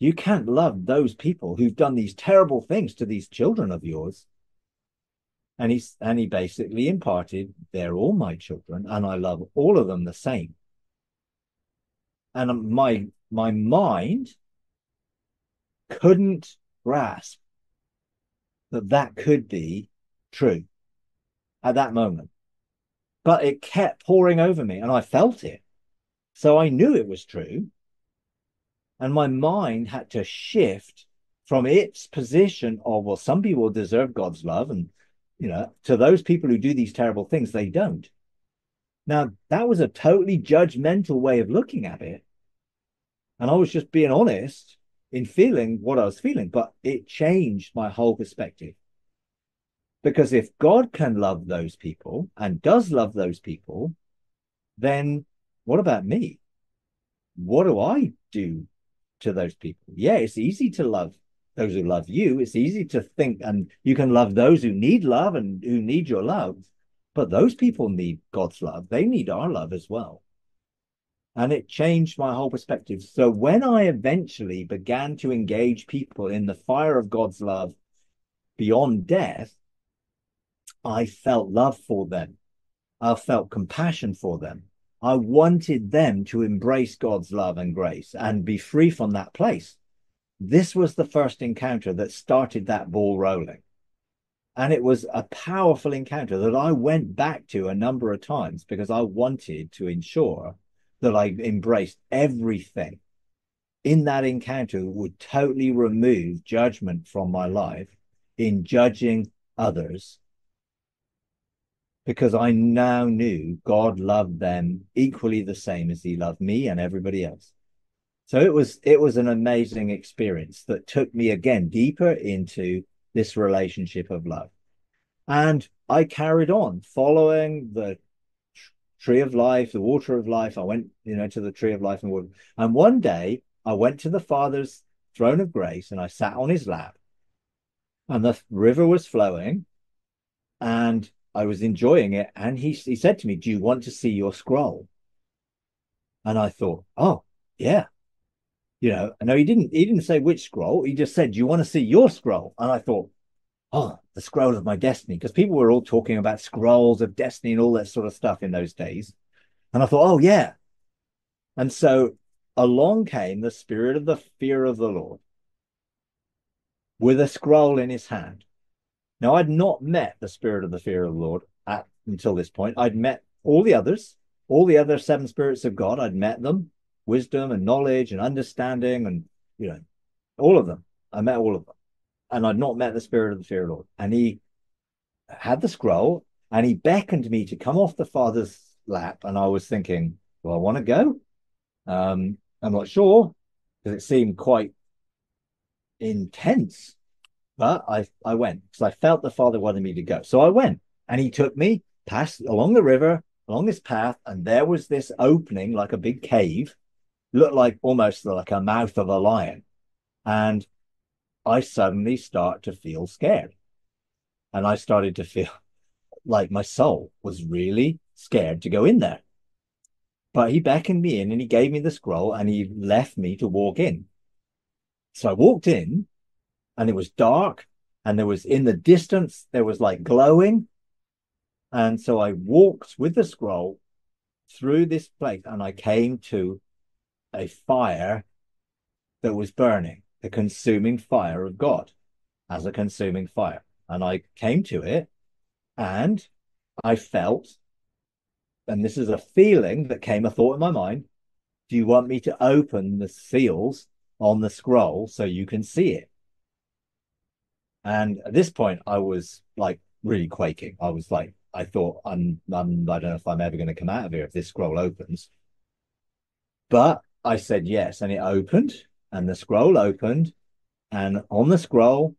You can't love those people who've done these terrible things to these children of yours. And he, and he basically imparted, they're all my children, and I love all of them the same. And my my mind couldn't grasp that that could be true at that moment. But it kept pouring over me and I felt it. So I knew it was true. And my mind had to shift from its position of, well, some people deserve God's love. And, you know, to those people who do these terrible things, they don't. Now, that was a totally judgmental way of looking at it. And I was just being honest in feeling what I was feeling, but it changed my whole perspective. Because if God can love those people and does love those people, then what about me? What do I do to those people? Yeah, it's easy to love those who love you. It's easy to think, and you can love those who need love and who need your love. But those people need God's love. They need our love as well and it changed my whole perspective. So when I eventually began to engage people in the fire of God's love beyond death, I felt love for them. I felt compassion for them. I wanted them to embrace God's love and grace and be free from that place. This was the first encounter that started that ball rolling. And it was a powerful encounter that I went back to a number of times because I wanted to ensure that I embraced everything in that encounter would totally remove judgment from my life in judging others because I now knew God loved them equally the same as he loved me and everybody else. So it was it was an amazing experience that took me again deeper into this relationship of love. And I carried on following the tree of life, the water of life. I went, you know, to the tree of life and water. And one day I went to the Father's throne of grace and I sat on his lap. And the river was flowing and I was enjoying it. And he, he said to me, Do you want to see your scroll? And I thought, Oh, yeah. You know, no, he didn't he didn't say which scroll. He just said, Do you want to see your scroll? And I thought, oh, the scroll of my destiny, because people were all talking about scrolls of destiny and all that sort of stuff in those days. And I thought, oh, yeah. And so along came the spirit of the fear of the Lord with a scroll in his hand. Now, I'd not met the spirit of the fear of the Lord at until this point. I'd met all the others, all the other seven spirits of God. I'd met them, wisdom and knowledge and understanding, and you know, all of them. I met all of them, and I'd not met the spirit of the fear Lord. And he had the scroll, and he beckoned me to come off the Father's lap, and I was thinking, well, I want to go. Um, I'm not sure because it seemed quite intense, but I I went because I felt the Father wanted me to go. So I went, and he took me past along the river, along this path, and there was this opening like a big cave, looked like almost like a mouth of a lion, and I suddenly start to feel scared, and I started to feel like my soul was really scared to go in there. But he beckoned me in and he gave me the scroll and he left me to walk in. So I walked in and it was dark and there was in the distance, there was like glowing. And so I walked with the scroll through this place and I came to a fire that was burning, the consuming fire of God as a consuming fire. And I came to it and I felt and this is a feeling that came, a thought in my mind. Do you want me to open the seals on the scroll so you can see it? And at this point, I was like really quaking. I was like, I thought, I'm, I'm I don't know if I'm ever going to come out of here if this scroll opens. But I said yes, and it opened, and the scroll opened, and on the scroll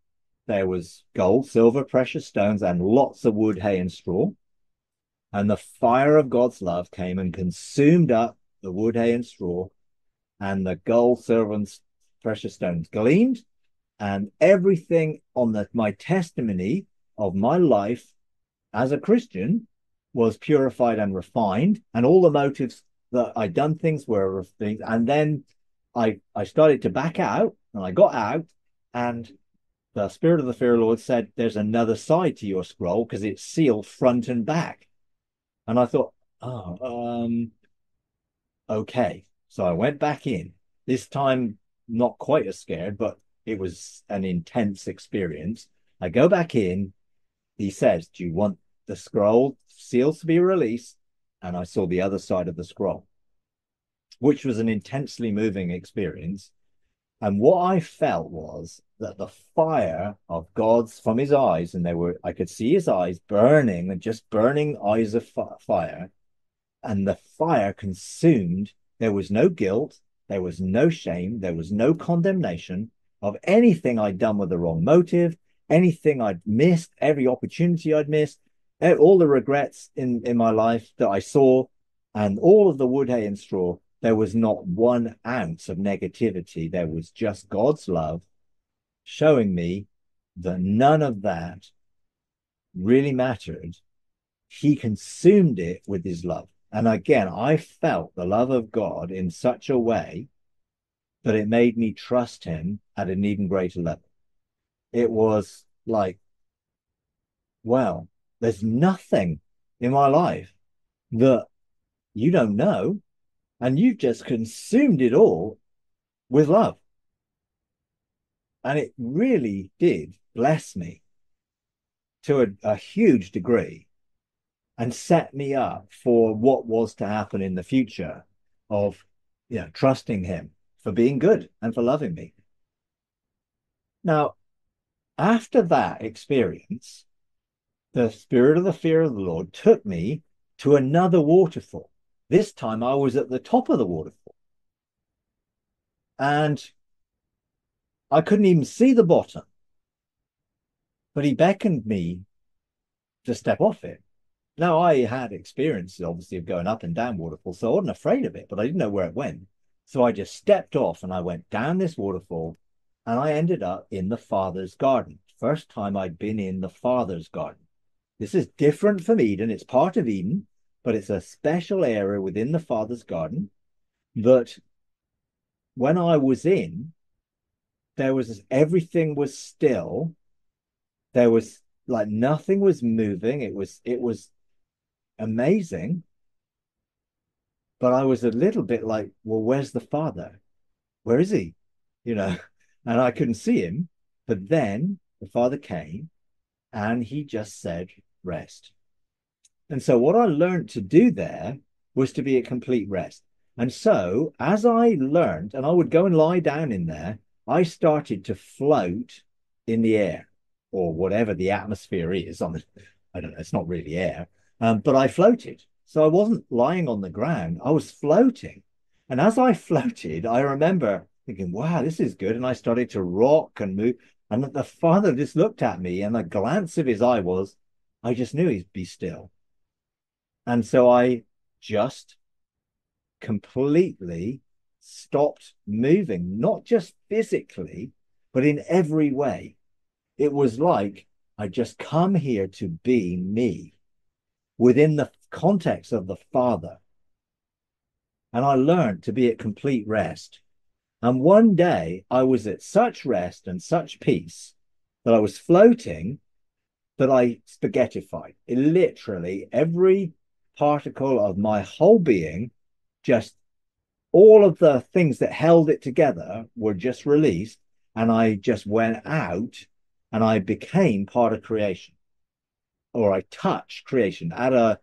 there was gold, silver, precious stones, and lots of wood, hay, and straw. And the fire of God's love came and consumed up the wood, hay, and straw, and the gold, silver, and precious stones gleamed, and everything on the, my testimony of my life as a Christian was purified and refined, and all the motives that I'd done things were things. And then I I started to back out, and I got out, and the Spirit of the Fear Lord said, "There's another side to your scroll because it's sealed front and back." And I thought, oh, um, okay. So I went back in. This time, not quite as scared, but it was an intense experience. I go back in. He says, Do you want the scroll seals to be released? And I saw the other side of the scroll, which was an intensely moving experience. And what I felt was that the fire of God's from his eyes, and they were, I could see his eyes burning and just burning eyes of fire, and the fire consumed. There was no guilt, there was no shame, there was no condemnation of anything I'd done with the wrong motive, anything I'd missed, every opportunity I'd missed, all the regrets in, in my life that I saw, and all of the wood, hay, and straw there was not one ounce of negativity. There was just God's love showing me that none of that really mattered. He consumed it with his love. And again, I felt the love of God in such a way that it made me trust him at an even greater level. It was like, well, there's nothing in my life that you don't know and you've just consumed it all with love. And it really did bless me to a, a, huge degree and set me up for what was to happen in the future of you know, trusting him for being good and for loving me. Now, after that experience, the spirit of the fear of the Lord took me to another waterfall. This time I was at the top of the waterfall. And I couldn't even see the bottom. But he beckoned me to step off it. Now, I had experiences, obviously, of going up and down waterfalls, so I wasn't afraid of it, but I didn't know where it went. So I just stepped off and I went down this waterfall and I ended up in the Father's garden. First time I'd been in the Father's garden. This is different from Eden. It's part of Eden, but it's a special area within the Father's garden that when I was in, there was everything was still. There was like nothing was moving. It was it was amazing. But I was a little bit like, well, where's the father? Where is he? You know, and I couldn't see him. But then the father came and he just said, rest. And so what I learned to do there was to be at complete rest. And so as I learned, and I would go and lie down in there, I started to float in the air or whatever the atmosphere is on the, I don't know, it's not really air, um, but I floated. So I wasn't lying on the ground, I was floating. And as I floated, I remember thinking, wow, this is good. And I started to rock and move. And the father just looked at me, and the glance of his eye was, I just knew he'd be still. And so I just completely stopped moving, not just physically, but in every way. It was like I just come here to be me within the context of the Father. And I learned to be at complete rest. And one day I was at such rest and such peace that I was floating that I spaghettified. It literally, every particle of my whole being, just all of the things that held it together were just released. And I just went out and I became part of creation or I touched creation at a,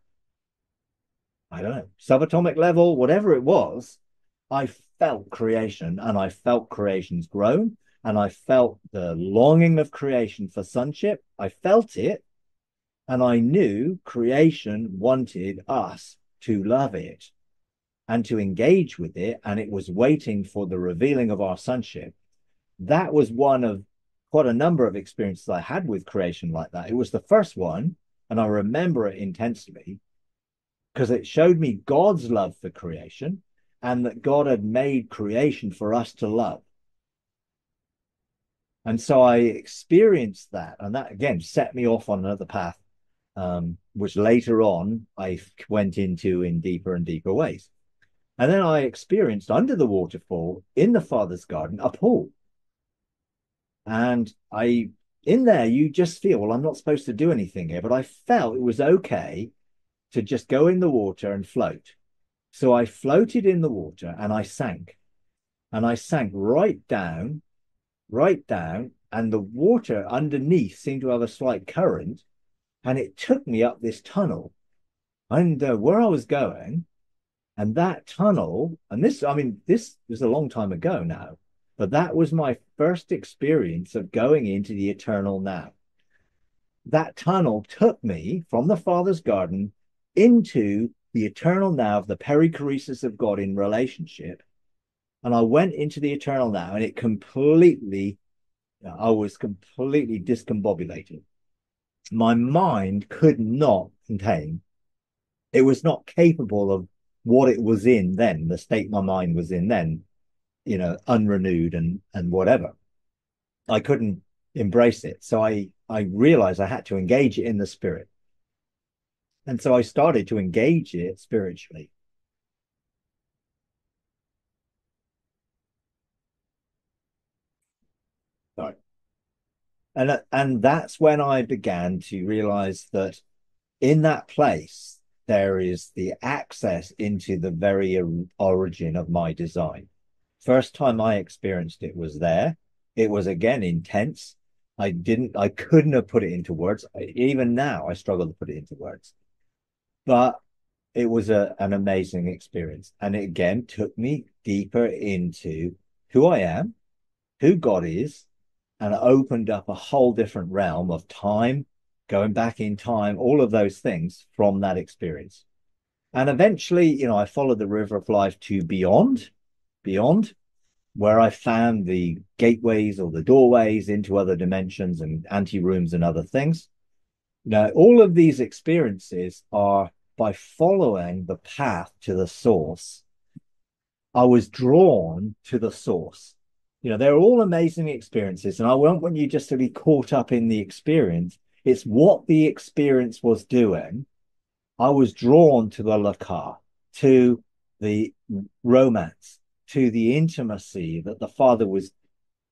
I don't know, subatomic level, whatever it was. I felt creation and I felt creation's groan and I felt the longing of creation for sonship. I felt it and I knew creation wanted us to love it and to engage with it. And it was waiting for the revealing of our sonship. That was one of quite a number of experiences I had with creation like that. It was the first one, and I remember it intensely because it showed me God's love for creation and that God had made creation for us to love. And so I experienced that, and that again set me off on another path, um, which later on I went into in deeper and deeper ways. And then I experienced under the waterfall in the Father's garden a pool. And I, in there, you just feel, well, I'm not supposed to do anything here, but I felt it was okay to just go in the water and float. So I floated in the water and I sank. And I sank right down, right down. And the water underneath seemed to have a slight current. And it took me up this tunnel. And uh, where I was going, and that tunnel, and this, I mean, this was a long time ago now, but that was my first experience of going into the eternal now. That tunnel took me from the Father's garden into the eternal now of the perichoresis of God in relationship. And I went into the eternal now, and it completely, I was completely discombobulated. My mind could not contain, it was not capable of what it was in then, the state my mind was in then, you know, unrenewed and and whatever. I couldn't embrace it. So I I realized I had to engage it in the spirit. And so I started to engage it spiritually. And, and that's when I began to realize that in that place, there is the access into the very origin of my design. First time I experienced it was there. It was again intense. I didn't, I couldn't have put it into words. Even now, I struggle to put it into words. But it was a, an amazing experience. And it again took me deeper into who I am, who God is, and opened up a whole different realm of time, going back in time, all of those things from that experience. And eventually, you know, I followed the river of life to beyond, beyond, where I found the gateways or the doorways into other dimensions and ante rooms and other things. Now, all of these experiences are by following the path to the source. I was drawn to the source. You know, they're all amazing experiences, and I won't want you just to be caught up in the experience. It's what the experience was doing. I was drawn to the lakar, to the romance, to the intimacy that the Father was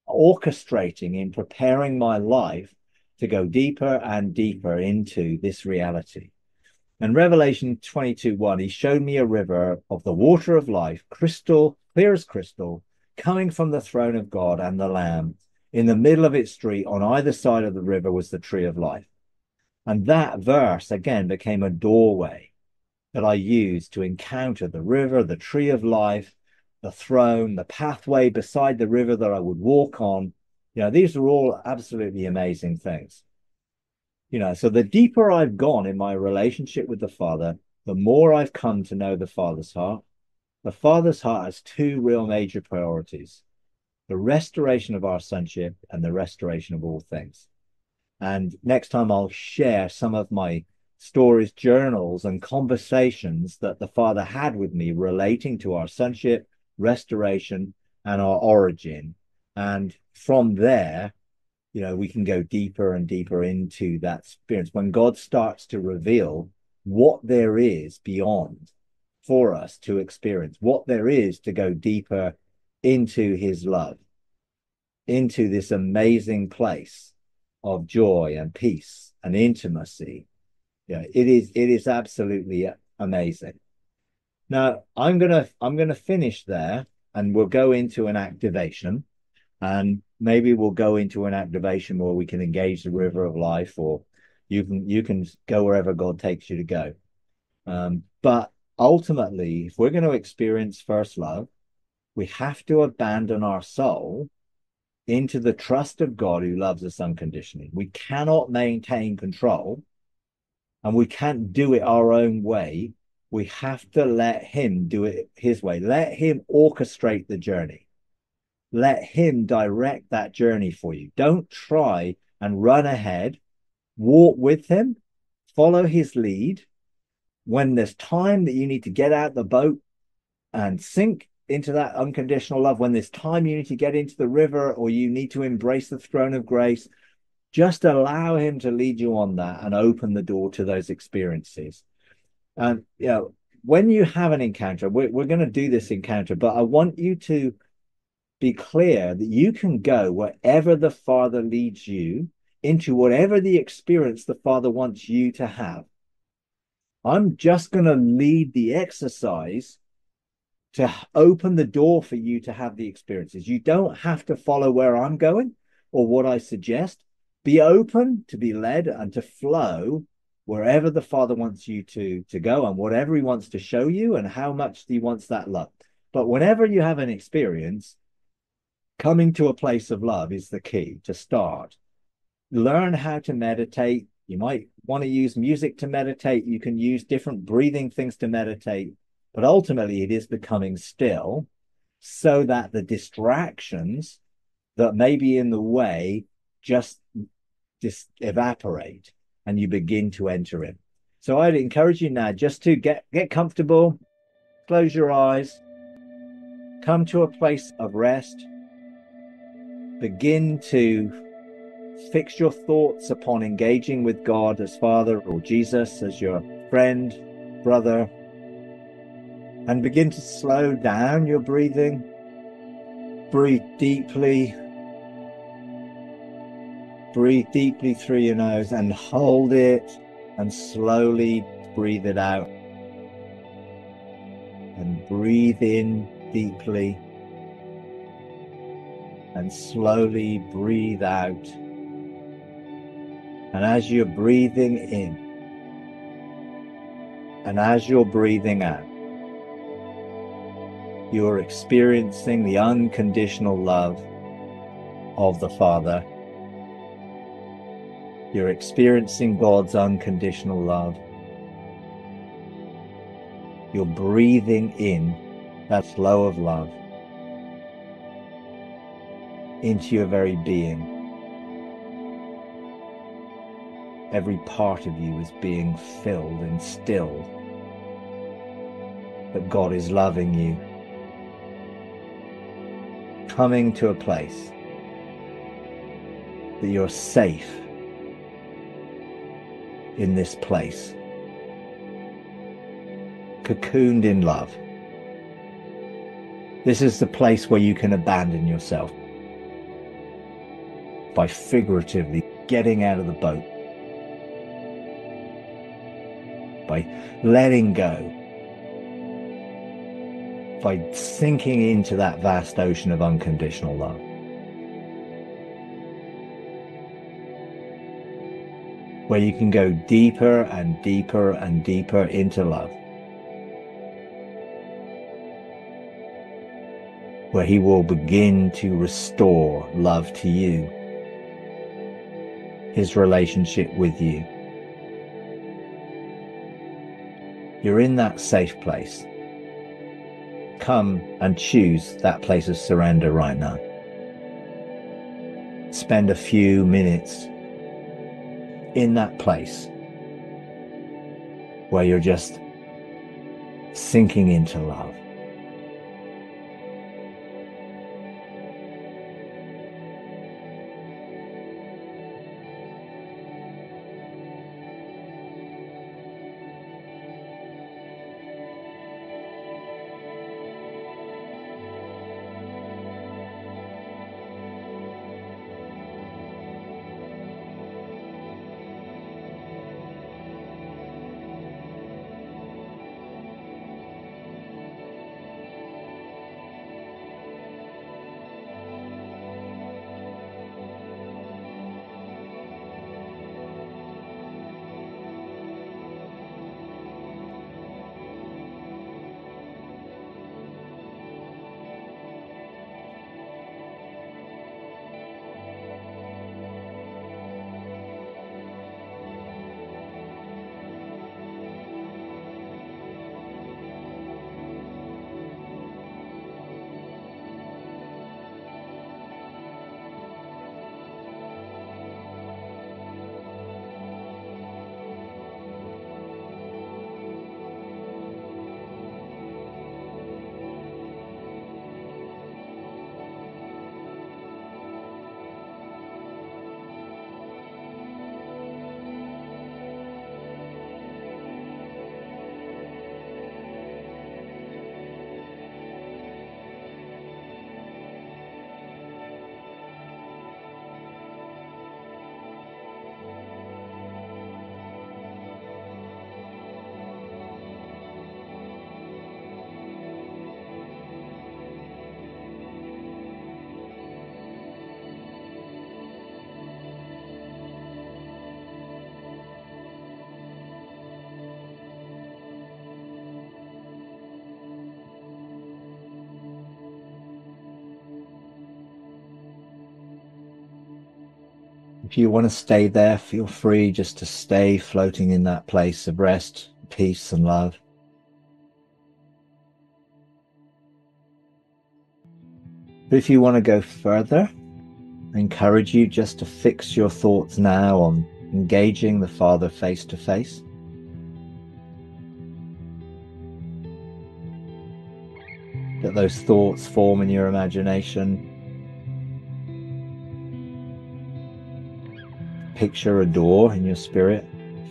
orchestrating in preparing my life to go deeper and deeper into this reality. And Revelation 22 1, he showed me a river of the water of life, crystal, clear as crystal, coming from the throne of God and the Lamb. In the middle of its street, on either side of the river, was the tree of life. And that verse again became a doorway that I used to encounter the river, the tree of life, the throne, the pathway beside the river that I would walk on. You know, these are all absolutely amazing things. You know, so the deeper I've gone in my relationship with the Father, the more I've come to know the Father's heart. The Father's heart has two real major priorities the restoration of our sonship and the restoration of all things. And next time I'll share some of my stories, journals, and conversations that the Father had with me relating to our sonship, restoration, and our origin. And from there, you know, we can go deeper and deeper into that experience. When God starts to reveal what there is beyond for us to experience, what there is to go deeper into his love, into this amazing place of joy and peace and intimacy. Yeah, it is it is absolutely amazing. Now I'm gonna I'm gonna finish there and we'll go into an activation and maybe we'll go into an activation where we can engage the river of life or you can you can go wherever God takes you to go. Um, but ultimately, if we're going to experience first love, we have to abandon our soul into the trust of God who loves us unconditionally. We cannot maintain control and we can't do it our own way. We have to let Him do it His way. Let Him orchestrate the journey. Let Him direct that journey for you. Don't try and run ahead walk with him, follow his lead. When there's time that you need to get out the boat and sink into that unconditional love, when there's time you need to get into the river or you need to embrace the throne of grace, just allow him to lead you on that and open the door to those experiences. And you know, when you have an encounter, we're, we're going to do this encounter, but I want you to be clear that you can go wherever the Father leads you into whatever the experience the Father wants you to have. I'm just going to lead the exercise to open the door for you to have the experiences. You don't have to follow where I'm going or what I suggest. Be open to be led and to flow wherever the Father wants you to, to go and whatever He wants to show you and how much He wants that love. But whenever you have an experience, coming to a place of love is the key to start learn how to meditate. You might want to use music to meditate. You can use different breathing things to meditate. But ultimately, it is becoming still so that the distractions that may be in the way just dis- evaporate and you begin to enter in. So I'd encourage you now just to get, get comfortable, close your eyes, come to a place of rest, begin to Fix your thoughts upon engaging with God as Father or Jesus as your friend, brother, and begin to slow down your breathing. Breathe deeply. Breathe deeply through your nose and hold it and slowly breathe it out. And breathe in deeply and slowly breathe out. And as you're breathing in, and as you're breathing out, you're experiencing the unconditional love of the Father. You're experiencing God's unconditional love. You're breathing in that flow of love into your very being. Every part of you is being filled and stilled. That God is loving you. Coming to a place that you're safe in this place. Cocooned in love. This is the place where you can abandon yourself by figuratively getting out of the boat by letting go, by sinking into that vast ocean of unconditional love. where you can go deeper and deeper and deeper into love. Where He will begin to restore love to you, His relationship with you. You're in that safe place. Come and choose that place of surrender right now. Spend a few minutes in that place where you're just sinking into love. If you want to stay there, feel free just to stay floating in that place of rest, peace, and love. But if you want to go further, I encourage you just to fix your thoughts now on engaging the Father face to face. Let those thoughts form in your imagination picture a door in your spirit,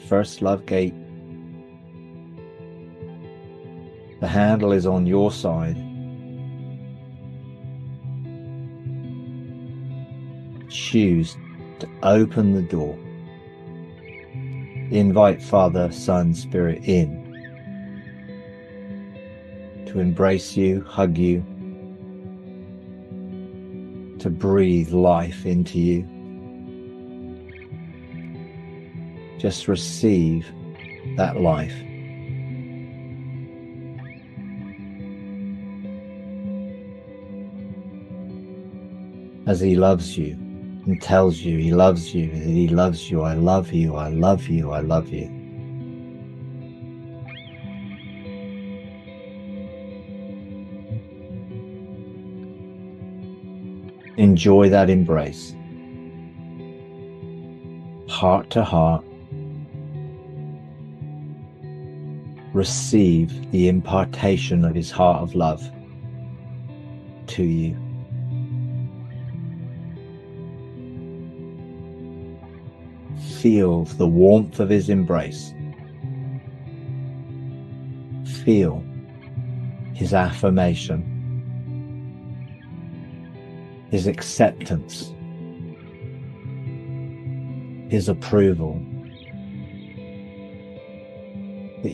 first love gate. The handle is on your side. Choose to open the door. Invite Father, Son, Spirit in to embrace you, hug you, to breathe life into you. Just receive that life. As He loves you and tells you He loves you, He loves you, I love you, I love you, I love you. Enjoy that embrace, heart to heart, receive the impartation of his heart of love to you. Feel the warmth of his embrace. Feel his affirmation, his acceptance, his approval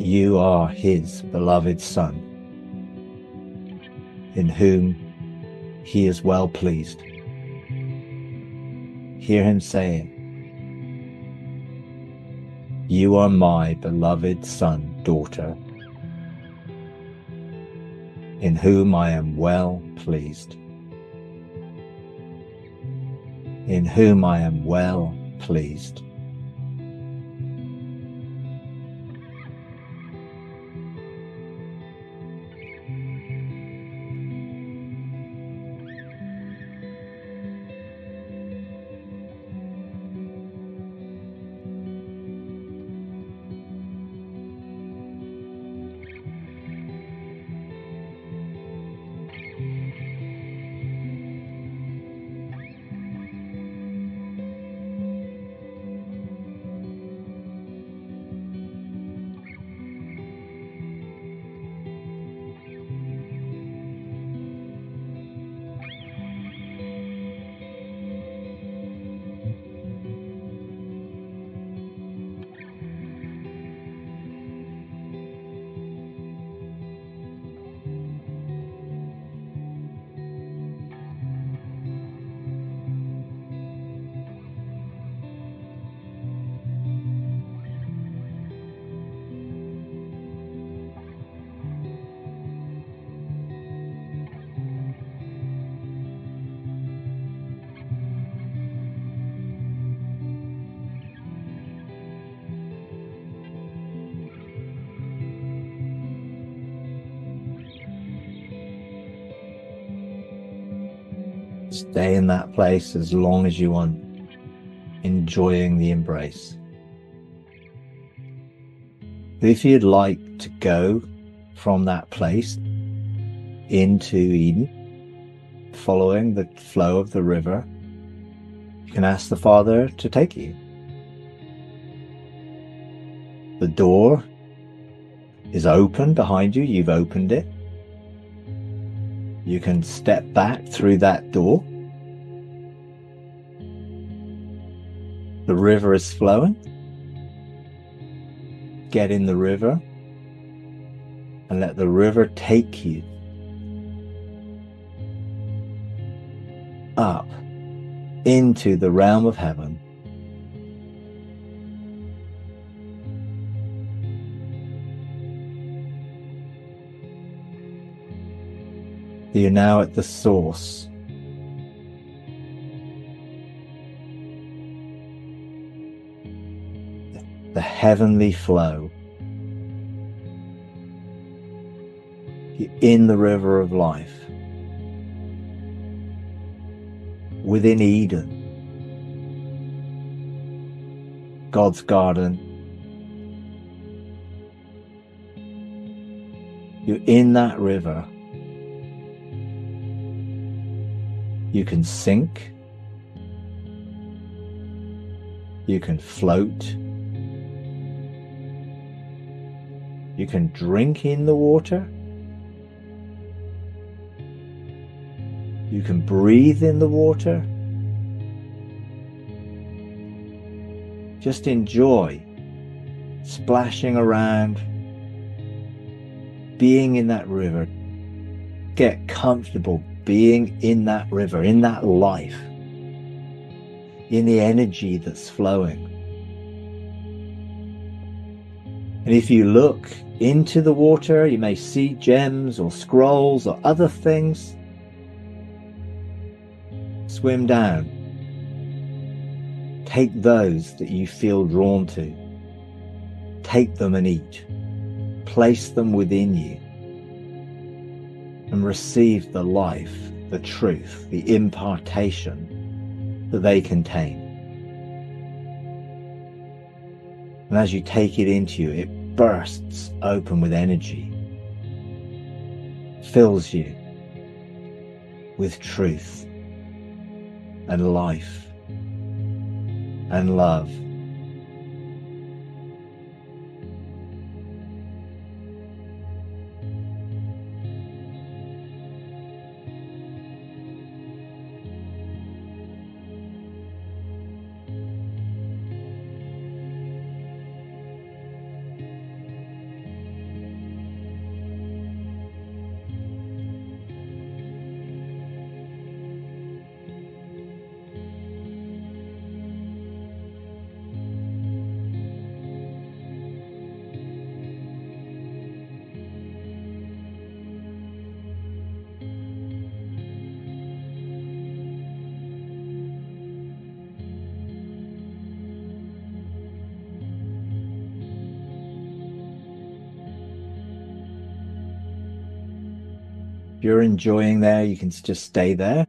you are his beloved Son, in whom he is well pleased. Hear him saying, You are my beloved son, daughter, in whom I am well pleased. In whom I am well pleased. In that place as long as you want, enjoying the embrace. If you'd like to go from that place into Eden, following the flow of the river, you can ask the Father to take you. The door is open behind you, you've opened it. You can step back through that door. The river is flowing. Get in the river and let the river take you up into the realm of heaven. You're now at the source. Heavenly flow. You're in the river of life. Within Eden. God's garden. You're in that river. You can sink. You can float. You can drink in the water. You can breathe in the water. Just enjoy splashing around, being in that river. Get comfortable being in that river, in that life, in the energy that's flowing. And if you look into the water, you may see gems or scrolls or other things. Swim down. Take those that you feel drawn to. Take them and eat. Place them within you and receive the life, the truth, the impartation that they contain. And as you take it into you, it bursts open with energy, fills you with truth and life and love. Enjoying there, you can just stay there.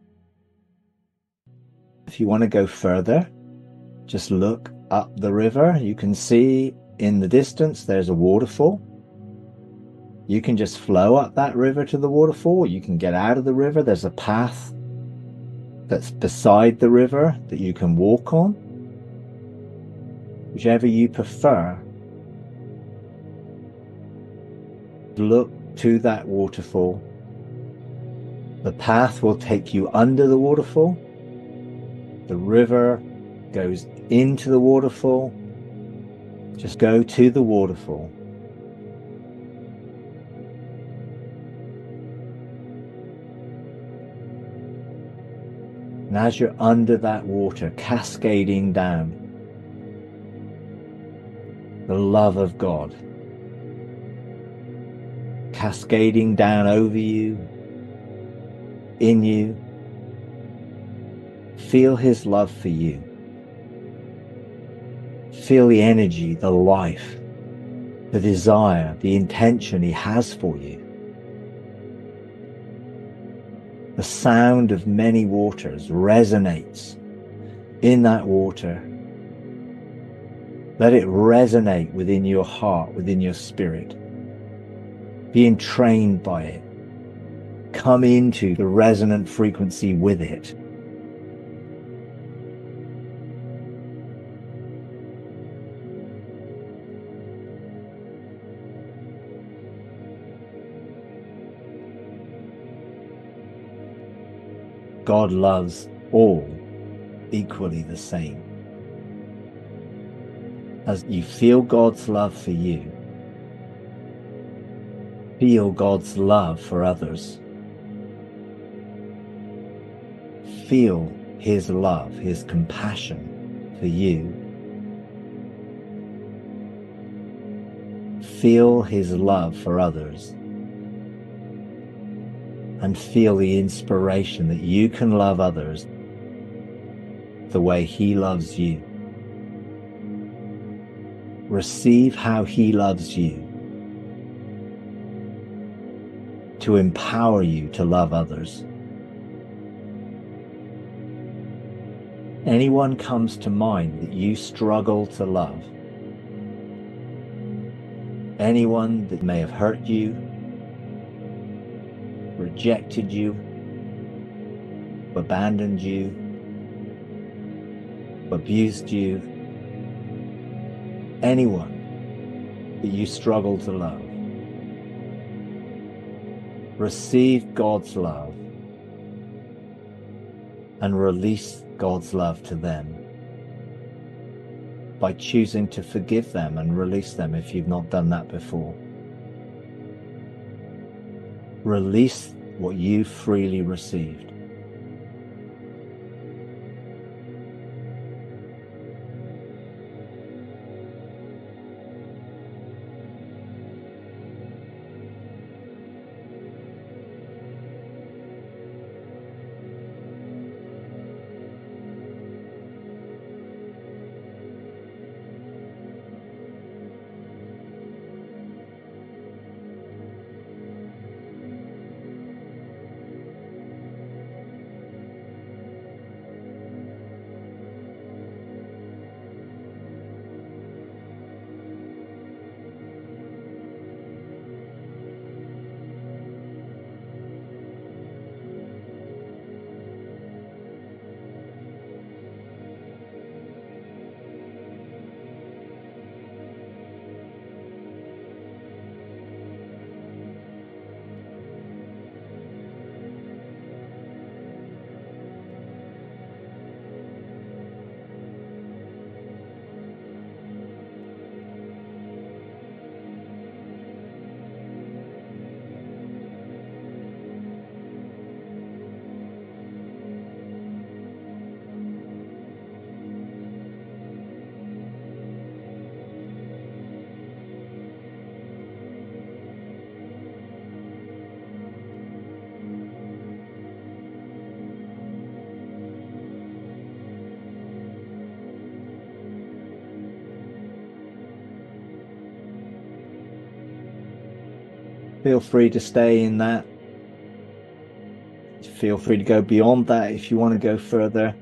If you want to go further, just look up the river. You can see in the distance there's a waterfall. You can just flow up that river to the waterfall. You can get out of the river. There's a path that's beside the river that you can walk on. Whichever you prefer. Look to that waterfall. The path will take you under the waterfall. The river goes into the waterfall. Just go to the waterfall. And as you're under that water, cascading down, the love of God cascading down over you, in you. Feel His love for you. Feel the energy, the life, the desire, the intention He has for you. The sound of many waters resonates in that water. Let it resonate within your heart, within your spirit. Being trained by it. Come into the resonant frequency with it. God loves all equally the same. As you feel God's love for you, feel God's love for others. Feel His love, His compassion for you. Feel His love for others and feel the inspiration that you can love others the way He loves you. Receive how He loves you to empower you to love others. Anyone comes to mind that you struggle to love, anyone that may have hurt you, rejected you, abandoned you, abused you, anyone that you struggle to love. Receive God's love and release God's love to them by choosing to forgive them and release them if you've not done that before. Release what you freely received. Feel free to stay in that. Feel free to go beyond that if you want to go further.